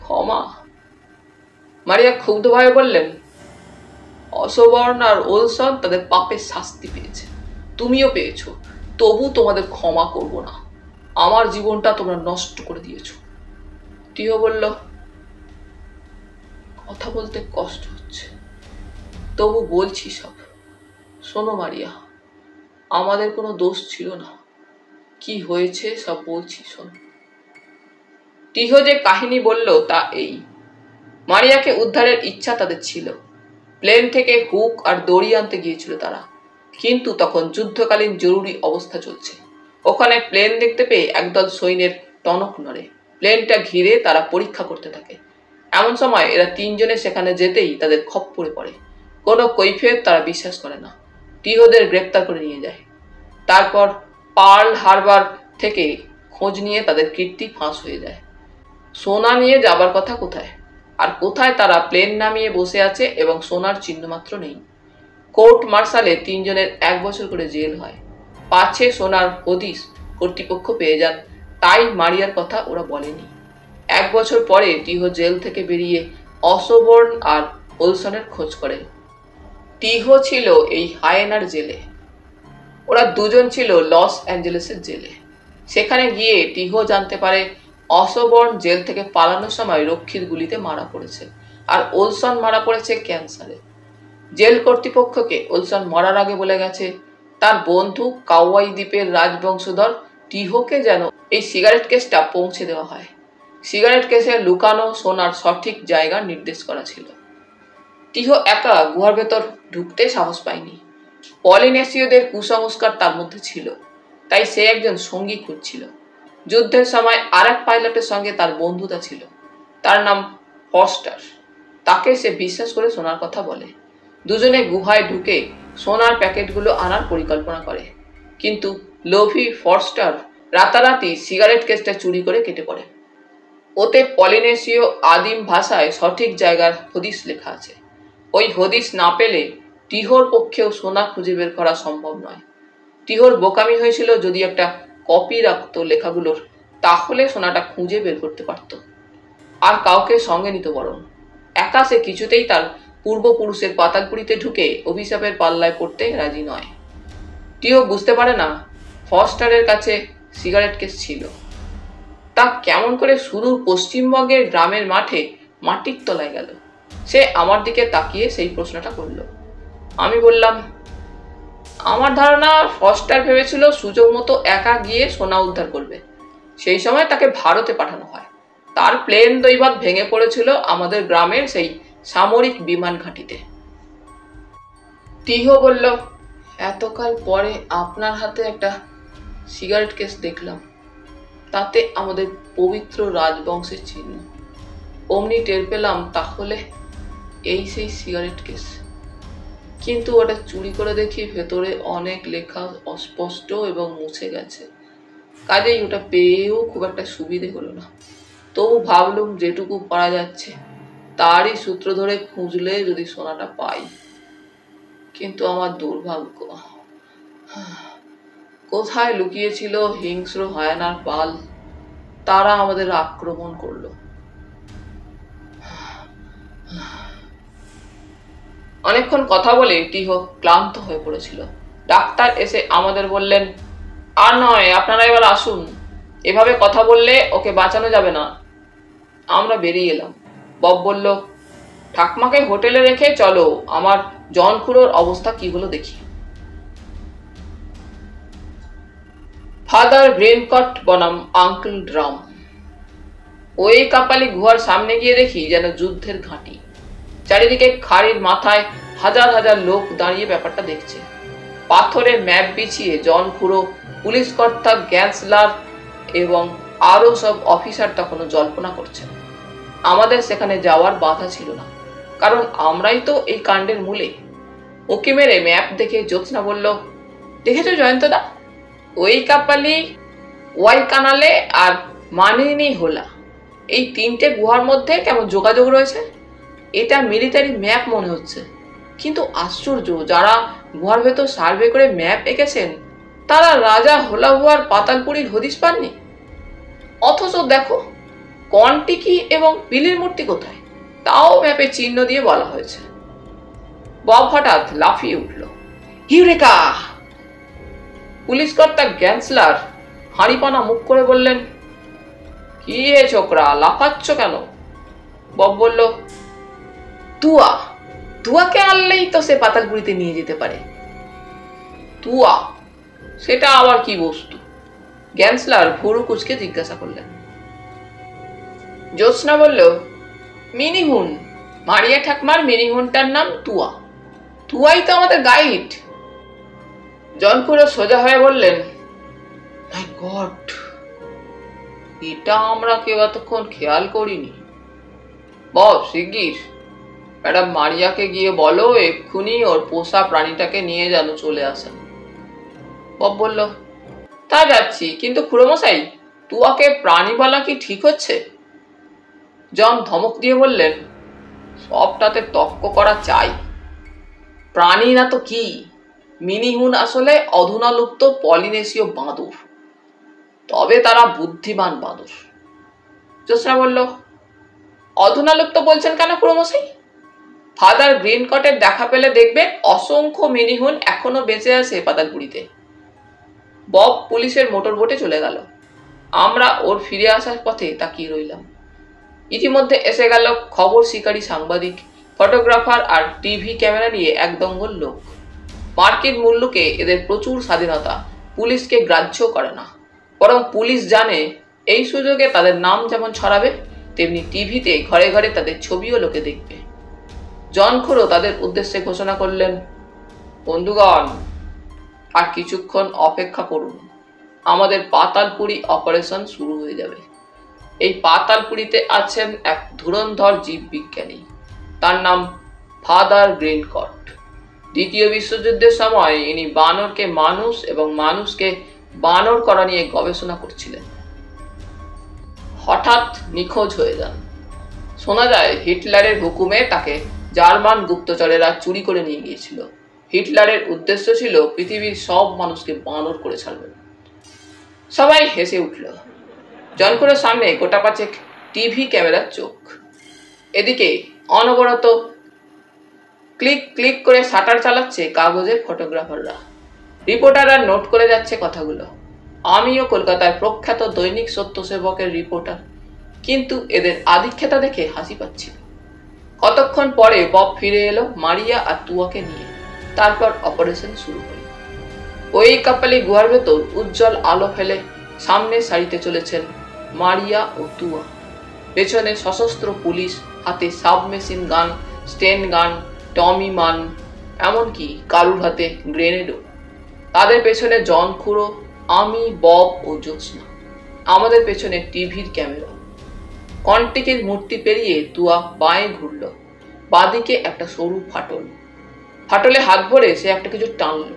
ক্ষমা? মারিয়া ক্ষুব্ধভাবে বললেন অশোবর্ণ আর ওলসন তাদের পাপের শাস্তি পেয়েছে। তুমিও পেয়েছ, তবু তোমাদের ক্ষমা করব না। আমার জীবনটা তোমরা নষ্ট করে দিয়েছ। টিও বলল, কথা বলতে কষ্ট হচ্ছে। তবু বলছি সব। শোনো মারিয়া, আমাদের কোনো দোষ ছিল না। কি হয়েছে সব বলছি, শোন। টিহো যে কাহিনী বলল তা এই। মারিয়াকে উদ্ধারের ইচ্ছা তাদের ছিল। প্লেন থেকে হুক আর দড়ি আনতে গিয়েছিল তারা। কিন্তু তখন যুদ্ধকালীন জরুরি অবস্থা চলছে। ওখানে প্লেন দেখতে পেয়ে একদল সৈন্যের টনক নড়ে। প্লেনটা ঘিরে তারা পরীক্ষা করতে থাকে। এমন সময় এরা তিনজনে সেখানে যেতেই তাদের খপ্পরে পড়ে। পড়ে কোনো কৈফিয়ত তারা বিশ্বাস করে না। টিহোদের গ্রেপ্তার করে নিয়ে যায়। তারপর পার্ল হারবার থেকে খোঁজ নিয়ে তাদের কীর্তি ফাঁস হয়ে যায়। সোনা নিয়ে যাবার কথা কোথায়? আর কোথায় তারা প্লেন নামিয়ে বসে আছে এবং সোনার চিহ্নমাত্র নেই? কোর্ট মার্শালে তিনজনের এক বছর করে জেল হয়। পাছে সোনার হদিস কর্তৃপক্ষ পেয়ে যান, তাই মারিয়ার কথা ওরা বলেনি। এক বছর পরে টিহো জেল থেকে বেরিয়ে অশোবর্ণ আর ওলসনের খোঁজ করে। টিহো ছিল এই হায়েনার জেলে। ওরা দুজন ছিল লস অ্যাঞ্জেলেসের জেলে। সেখানে গিয়ে টিহো জানতে পারে অশোবর্ণ জেল থেকে পালানোর সময় রক্ষীর গুলিতে মারা পড়েছে আর ওলসন মারা পড়েছে ক্যান্সারে। জেল কর্তৃপক্ষকে ওলসন মরার আগে বলে গেছে, তার বন্ধু কাওয়াই দ্বীপের রাজবংশধর টিহোকে যেন এই সিগারেট কেসটা পৌঁছে দেওয়া হয়। সিগারেট কেসে লুকানো সোনার সঠিক জায়গা নির্দেশ করা ছিল। টিহো একা গুহার ভেতর ঢুকতে সাহস পায়নি। পলিনেশীয়দের কুসংস্কার তার মধ্যে ছিল। তাই সে একজন সঙ্গী খুঁজছিল। যুদ্ধের সময় আর এক পাইলটের সঙ্গে তার বন্ধুতা ছিল। তার নাম ফস্টার। তাকে সে বিশ্বাস করে সোনার কথা বলে। দুজনে গুহায় ঢুকে সোনার প্যাকেটগুলো আনার পরিকল্পনা করে। কিন্তু লোভি ফরস্টার রাতারাতি সিগারেট কেসটা চুরি করে কেটে পড়ে। ওতে পলিনেশীয় আদিম ভাষায় সঠিক জায়গার হদিস লেখা আছে। ওই হদিস না পেলে টিহোর পক্ষেও সোনা খুঁজে বের করা সম্ভব নয়। টিহোর বোকামি হয়েছিল যদি একটা কপি রাখত লেখাগুলোর, তাহলে সোনাটা খুঁজে বের করতে পারত। আর কাউকে সঙ্গে নিত বরং। একা সে কিছুতেই তার পূর্বপুরুষের পাতালপুরিতে ঢুকে অভিশাপের পাল্লায় পড়তে রাজি নয়। টিও বুঝতে পারে না, ফস্টারের কাছে সিগারেট কেস ছিল। তা কেমন করে সুদূর পশ্চিমবঙ্গের গ্রামের মাঠে মাটির তলায় গেল? সে আমার দিকে তাকিয়ে সেই প্রশ্নটা করল। আমি বললাম, আমার ধারণা ফস্টার ভেবেছিল সুযোগ মতো একা গিয়ে সোনা উদ্ধার করবে। সেই সময় তাকে ভারতে পাঠানো হয়। তার প্লেন দৈবাত ভেঙে পড়েছিল আমাদের গ্রামের সেই সামরিক বিমান ঘাঁটিতে। টিহো বলল, এতকাল পরে আপনার হাতে একটা সিগারেট কেস দেখলাম। তাতে আমাদের পবিত্র রাজবংশের চিহ্ন। অমনি টের পেলাম তাহলে এই সেই সিগারেট কেস। কিন্তু ওটা চুরি করে দেখি ভেতরে অনেক লেখা অস্পষ্ট এবং মুছে গেছে। কাজেই ওটা পেয়েও খুব একটা সুবিধে হলো না। তবু ভাবলুম যেটুকু পারা যাচ্ছে, তারই সূত্র ধরে খুঁজলে যদি সোনাটা পাই। কিন্তু আমার দুর্ভাগ্য। কোথায় লুকিয়েছিল হিংস্র হায়ানার পাল? তারা আমাদের আক্রমণ করল। অনেকক্ষণ কথা বলে টিহো ক্লান্ত হয়ে পড়েছিল। ডাক্তার এসে আমাদের বললেন, আর নয়, আপনারা এবার আসুন। এভাবে কথা বললে ওকে বাঁচানো যাবে না। আমরা বেরিয়ে এলাম। বব বলল, ঠাকমাকে হোটেলে রেখে চলো, আমার জনখুড়োর অবস্থা কি হলো দেখি। ফাদার গ্রেনকট বনাম, আঙ্কেল ড্রাম। ওই কাপালি গুহার সামনে গিয়ে দেখি যেন যুদ্ধের ঘাঁটি। চারিদিকে খাড়ির মাথায় হাজার হাজার লোক দাঁড়িয়ে ব্যাপারটা দেখছে। পাথরে ম্যাপ বিছিয়ে জন খুঁড়ো, পুলিশ কর্তা গ্যান্সলার এবং আরও সব অফিসার তখনও জল্পনা করছেন। আমাদের সেখানে যাওয়ার বাধা ছিল না, কারণ আমরাই তো এই কাণ্ডের মূলে। উকি মেরে ম্যাপ দেখে জ্যোৎস্না বলল, দেখেছ জয়ন্তদা? ওই কাপালি ওয়াই কানালে আর মানিনি হোলা। এই তিনটে গুহার মধ্যে কেমন যোগাযোগ রয়েছে? এটা মিলিটারি ম্যাপ মনে হচ্ছে। কিন্তু আশ্চর্য, যারা গুহার ভেতর সার্ভে করে ম্যাপ এঁকেছেন, তারা রাজা হোলাহুয়ার পাতালপুরীর হদিস পাননি? অথচ দেখো, কন্টিকি এবং বিলির মূর্তি কোথায়? তাও ম্যাপে চিহ্ন দিয়ে বলা হয়েছে। বব হঠাৎ লাফিয়ে উঠল। হিউরেকা! পুলিশ কর্তা গ্যান্সলার হাঁড়িপানা মুখ করে বললেন, কি হে ছোকরা, লাফাচ্ছ কেন? বব বলল তুয়া, তুয়াকে আনলেই তো সে পাতালপুরিতে নিয়ে যেতে পারে। তুয়া, সেটা আবার কি বস্তু? গ্যান্সলার ভুরু কুচকে জিজ্ঞাসা করলেন। জ্যোৎস্না বলল, মিনিহুন, মারিয়া ঠাকমার মিনিহুনটার নাম তুয়া। তুয়াই তো আমাদের গাইড। জনপুরো সোজা হয়ে বললেন এটা আমরা কেউ এতক্ষণ খেয়াল করিনি। বস, শিগগির। ম্যাডাম মারিয়াকে গিয়ে বলো, এক্ষুনি ওর পোষা প্রাণীটাকে নিয়ে যেন চলে আসেন। বব বলল, তা যাচ্ছি, কিন্তু খুড়োমশাই, তুয়াকে প্রাণী বলা কি ঠিক হচ্ছে? জন ধমক দিয়ে বললেন, সবটাতে তক্ক করা চাই। প্রাণী না তো কি? মিনিহুন আসলে অধুনালুপ্ত পলিনেশীয় বাঁদর। তবে তারা বুদ্ধিমান বাঁদর। জ্যোৎস্না বলল, অধুনালুপ্ত বলছেন কেন প্রমশাই ফাদার গ্রিন কটের দেখা পেলে দেখবেন অসংখ্য মিনিহুন এখনও বেঁচে আছে পাতালপুরিতে বব পুলিশের মোটর বোটে চলে গেল। আমরা ওর ফিরে আসার পথে তাকিয়ে রইলাম। ইতিমধ্যে এসে গেল খবর শিকারী সাংবাদিক, ফটোগ্রাফার আর টিভি ক্যামেরা নিয়ে এক দঙ্গল লোক। মার্কেট মূল্যকে এদের প্রচুর স্বাধীনতা, পুলিশকে গ্রাহ্য করে না। বরং পুলিশ জানে এই সুযোগে তাদের নাম যেমন ছড়াবে, তেমনি টিভিতে ঘরে ঘরে তাদের ছবিও লোকে দেখবে। জনখুরো তাদের উদ্দেশ্যে ঘোষণা করলেন, বন্ধুগণ, আর কিছুক্ষণ অপেক্ষা করুন। আমাদের পাতালপুরি অপারেশন শুরু হয়ে যাবে। এই পাতালপুরিতে আছেন এক ধুরন্ধর জীববিজ্ঞানী। তার নাম ফাদার গ্রিনকট। দ্বিতীয় বিশ্বযুদ্ধের সময় ইনি বানরকে মানুষ এবং মানুষকে বানর করা নিয়ে গবেষণা করছিলেন। হঠাৎ নিখোঁজ হয়ে যান। শোনা যায়, হিটলারের হুকুমে তাকে জার্মান গুপ্তচরেরা চুরি করে নিয়ে গিয়েছিল। হিটলারের উদ্দেশ্য ছিল পৃথিবীর সব মানুষকে বানর করে ছাড়বেন সবাই হেসে উঠল। জনকুরের সামনে গোটা পাচেক টিভি ক্যামেরার চোখ। এদিকে অনবরত ক্লিক ক্লিক করে শাটার চালাচ্ছে কাগজের ফটোগ্রাফাররা। রিপোর্টাররা নোট করে যাচ্ছে কথাগুলো। আমিও কলকাতার প্রখ্যাত দৈনিক সত্যসেবকের রিপোর্টার। কিন্তু এদের আধিক্ষেতা দেখে হাসি পাচ্ছিল। কতক্ষণ পরে বব ফিরে এলো, মারিয়া আর তুয়াকে নিয়ে। তারপর অপারেশন শুরু হলো। ওই কাপালি গুহার ভেতর উজ্জ্বল আলো ফেলে সামনে সারিতে চলেছেন মারিয়া ও তুয়া। পেছনে সশস্ত্র পুলিশ, হাতে সাবমেশিন গান, স্টেন গান, টমি মান, এমনকি কারুর হাতে গ্রেনেডও। তাদের পেছনে জন খুঁড়ো, আমি, বব ও জ্যোৎস্না। আমাদের পেছনে টিভির ক্যামেরা। কন্টিকের মূর্তি পেরিয়ে তুয়া বাঁয়ে ঘুরল। বাদিকে একটা সরু ফাটল। ফাটলে হাত ভরে সে একটা কিছু টানল।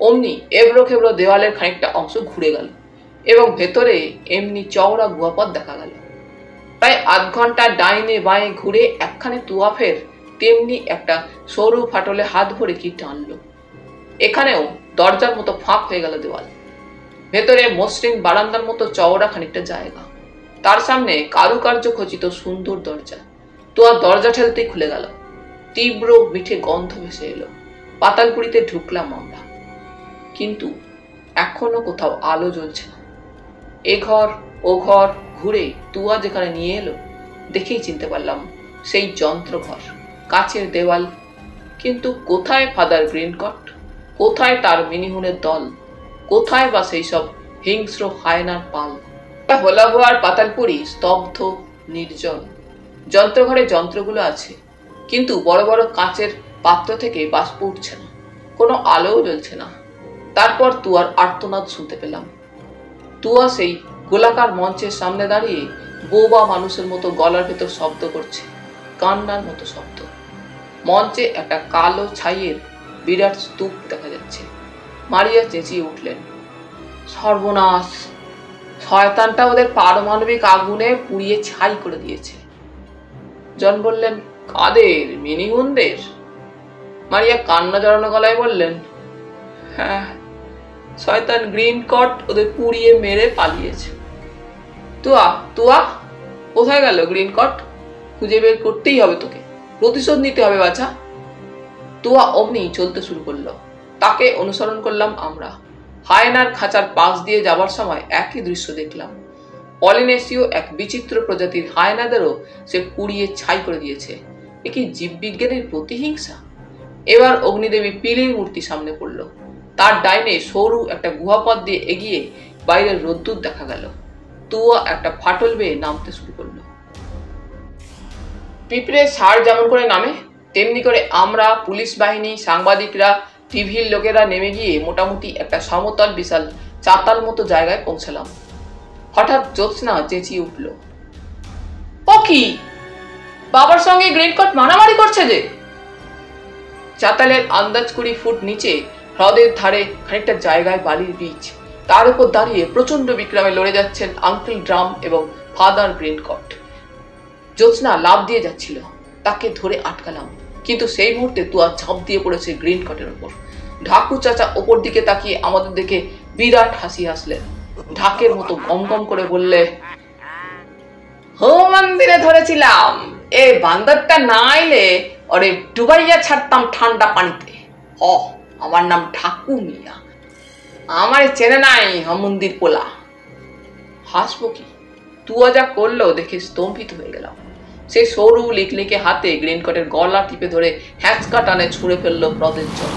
অমনি এবড়ো খেবড়ো দেওয়ালের খানিকটা অংশ ঘুরে গেল এবং ভেতরে এমনি চওড়া গুয়াপথ দেখা গেল। প্রায় আধ ঘণ্টা ডাইনে বাঁয়ে ঘুরে একখানে তুয়া ফের তেমনি একটা সরু ফাটলে হাত ভরে কি টানল। এখানেও দরজার মতো ফাঁক হয়ে গেল দেওয়াল। ভেতরে মসৃণ বারান্দার মতো চওড়া খানিকটা জায়গা। তার সামনে কারুকার্য খচিত সুন্দর দরজা। তো আর দরজা ঠেলতেই খুলে গেল। তীব্র মিঠে গন্ধ ভেসে এলো। পাতালপুরিতে ঢুকলাম আমরা। কিন্তু এখনও কোথাও আলো জ্বলছে না। এ ঘর, ও ঘর ঘুরে তুয়া যেখানে নিয়ে এলো, দেখেই চিনতে পারলাম সেই যন্ত্র ঘর কাচের দেওয়াল। কিন্তু কোথায় ফাদার গ্রিনকট? কোথায় তার মিনিহুনের দল? কোথায় বা সেই সব হিংস্র হায়নার পাল? হোলাভোয়ার পাতালপুরি স্তব্ধ, নির্জন। যন্ত্রঘরে যন্ত্রগুলো আছে, কিন্তু বড় বড় কাঁচের পাত্র থেকে বাষ্প উঠছে না, কোনো আলোও জ্বলছে না। তারপর তুয়ার আর্তনাদ শুনতে পেলাম। তুয়া সেই গোলাকার মঞ্চের সামনে দাঁড়িয়ে বোবা মানুষের মতো গলার ভেতর শব্দ করছে, কান্নার মতো শব্দ। মঞ্চে একটা কালো ছাইয়ের বিরাট স্তূপ দেখা যাচ্ছে। মারিয়া চেঁচিয়ে উঠলেন, সর্বনাশ! শয়তানটা ওদের পারমাণবিক আগুনে পুড়িয়ে ছাই করে দিয়েছে। জন বললেন, কাদের? মিনিগুনদের? মারিয়া কান্না জড়ানো গলায় বললেন হ্যাঁ শয়তান গ্রিন কট ওদের পুড়িয়ে মেরে পালিয়েছে। তুয়া তুয়া, কোথায় গেল গ্রিন কট? খুঁজে বের করতেই হবে তোকে। প্রতিশোধ নিতে হবে, বাছা। তুয়া অমনি চলতে শুরু করল। তাকে অনুসরণ করলাম আমরা। হায়নার খাঁচার পাশ দিয়ে যাবার সময় একই দৃশ্য দেখলাম। পলিনেশীয় এক বিচিত্র প্রজাতির হায়নাদেরও সে পুড়িয়ে ছাই করে দিয়েছে। এ কি জীববিজ্ঞানের প্রতিহিংসা? এবার অগ্নিদেবী পিলির মূর্তি সামনে পড়ল। তার ডাইনে সরু একটা গুহাপথ দিয়ে এগিয়ে বাইরের রোদ্দুর দেখা গেল। তুয়া একটা ফাটল বেয়ে নামতে শুরু করল। পিঁপড়ে সার যেমন করে নামে, তেমনি করে আমরা, পুলিশ বাহিনী, সাংবাদিকরা টিভির লোকেরা নেমে গিয়ে মোটামুটি একটা সমতল, বিশাল চাতাল মতো জায়গায় পৌঁছালাম। হঠাৎ জ্যোৎস্না চেঁচিয়ে উঠল। ও কি বাবার সঙ্গে গ্রেট কট মারামারি করছে যে। চাতালের আন্দাজ কুড়ি ফুট নিচে হ্রদের ধারে খানিকটা জায়গায় বালির বীজ। তার উপর দাঁড়িয়ে প্রচণ্ড বিক্রমে লড়ে যাচ্ছেন আঙ্কেল ড্রাম এবং ফাদার গ্রেট কট। জ্যোৎস্না লাভ দিয়ে যাচ্ছিল। তাকে ধরে আটকালাম। কিন্তু সেই মুহূর্তে তুয়া ঝাঁপ দিয়ে পড়েছে গ্রিন কটের ওপর ঢাকু চাচা ওপর দিকে তাকিয়ে আমাদের দেখে বিরাট হাসি হাসলেন। ঢাকের মতো গম গম করে বললে হো মন্দিরে ধরেছিলাম। এ বান্দরটা না এলে ওরে ডুবাইয়া ছাড়তাম ঠান্ডা পানিতে। হ, আমার নাম ঠাকু মিয়া। আমার চেনে নাই মন্দির পোলা। হাসবো কি? তুয়া যা করল দেখে স্তম্ভিত হয়ে গেলাম। সেই সরু লিকলিকে হাতে গ্রিন কটের গলা টিপে ধরে হ্যাঁচকা টানে ছুঁড়ে ফেলল হ্রদের জল।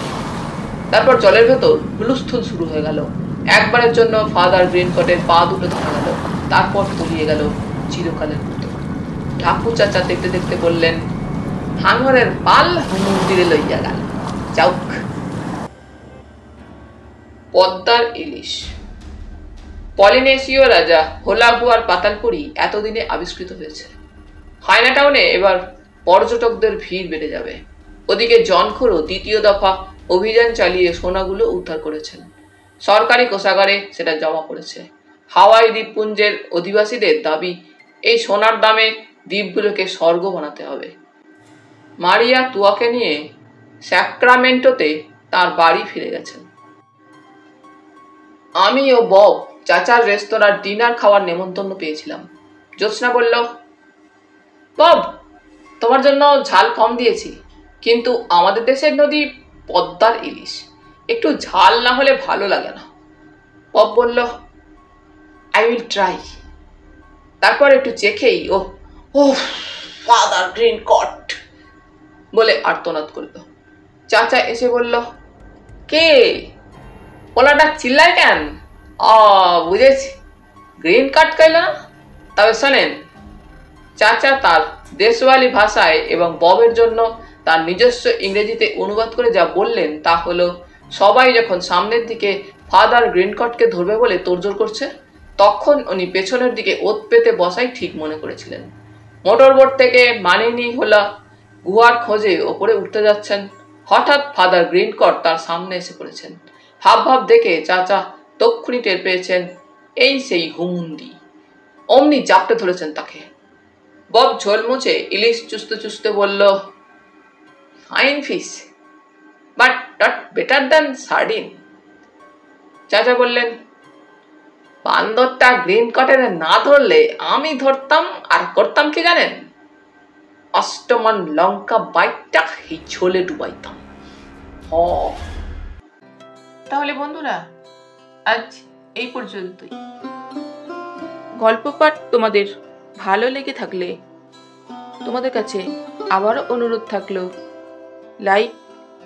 তারপর জলের ভেতর হুলুস্থুল শুরু হয়ে গেল। একবারের জন্য ফাদার গ্রিন কটের পা দুটো ধরা গেল। তারপর তলিয়ে গেল চিরকালের মতো। ঠাকুর চাচা দেখতে দেখতে বললেন, হাঙরের পাল মন্দিরে লইয়া গেল। যাউক। পদ্মার ইলিশ। পলিনেশীয় রাজা হোলাবু আর পাতালপুরি এতদিনে আবিষ্কৃত হয়েছে। হায়না টাউনে এবার পর্যটকদের ভিড় বেড়ে যাবে। ওদিকে জনখোরও দ্বিতীয় দফা অভিযান চালিয়ে সোনাগুলো উদ্ধার করেছেন। সরকারি কোষাগারে সেটা জমা পড়েছে। হাওয়াই দ্বীপপুঞ্জের অধিবাসীদের দাবি, এই সোনার দামে দ্বীপগুলোকে স্বর্গ বানাতে হবে। মারিয়া তুয়াকে নিয়ে স্যাক্রামেন্টোতে তার বাড়ি ফিরে গেছেন। আমি ও বব চাচার রেস্তোরাঁর ডিনার খাওয়ার নেমন্তন্ন পেয়েছিলাম। জ্যোৎস্না বলল বব তোমার জন্য ঝাল কম দিয়েছি, কিন্তু আমাদের দেশের নদী পদ্মার ইলিশ। একটু ঝাল না হলে ভালো লাগে না। বব বলল আই উইল ট্রাই তারপর একটু চেখেই ও ও ফাদার গ্রিন কট বলে আর্তনাদ করল। চাচা এসে বলল, কে? পোলাটা চিল্লায় কেন? ও বুঝেছি। গ্রিন কার্ড কাইল না? তবে শোনেন চাচা তার দেশওয়ালি ভাষায় এবং ববের জন্য তার নিজস্ব ইংরেজিতে অনুবাদ করে যা বললেন তা হলো, সবাই যখন সামনের দিকে ফাদার গ্রিনকটকে ধরবে বলে তোড়জোড় করছে, তখন উনি পেছনের দিকে ওত পেতে বসাই ঠিক মনে করেছিলেন। মোটর বোট থেকে মানিনি হোলা, গুহার খোঁজে ওপরে উঠতে যাচ্ছেন। হঠাৎ ফাদার গ্রিনকট তার সামনে এসে পড়েছেন। হাব ভাব দেখে চাচা তক্ষুনি টের পেয়েছেন, এই সেই হুমুন্দি। অমনি জাপটে ধরেছেন তাকে। বব ঝোল মুছে ইলিশ চুষতে চুষতে বলল fine fish but not better than sardine চাচা বললেন, বান্দরটা গ্রিন কটের না ধরলে আমি ধরতাম আর করতাম কি জানেন? অষ্টমান লঙ্কা বাইকটা এই ঝোলে ডুবাইতাম তাহলে বন্ধুরা, আজ এই পর্যন্তই। গল্প পাঠ তোমাদের ভালো লেগে থাকলে তোমাদের কাছে আবারও অনুরোধ থাকল, লাইক,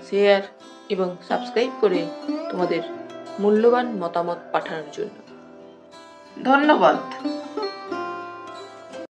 শেয়ার এবং সাবস্ক্রাইব করে তোমাদের মূল্যবান মতামত পাঠানোর জন্য। ধন্যবাদ।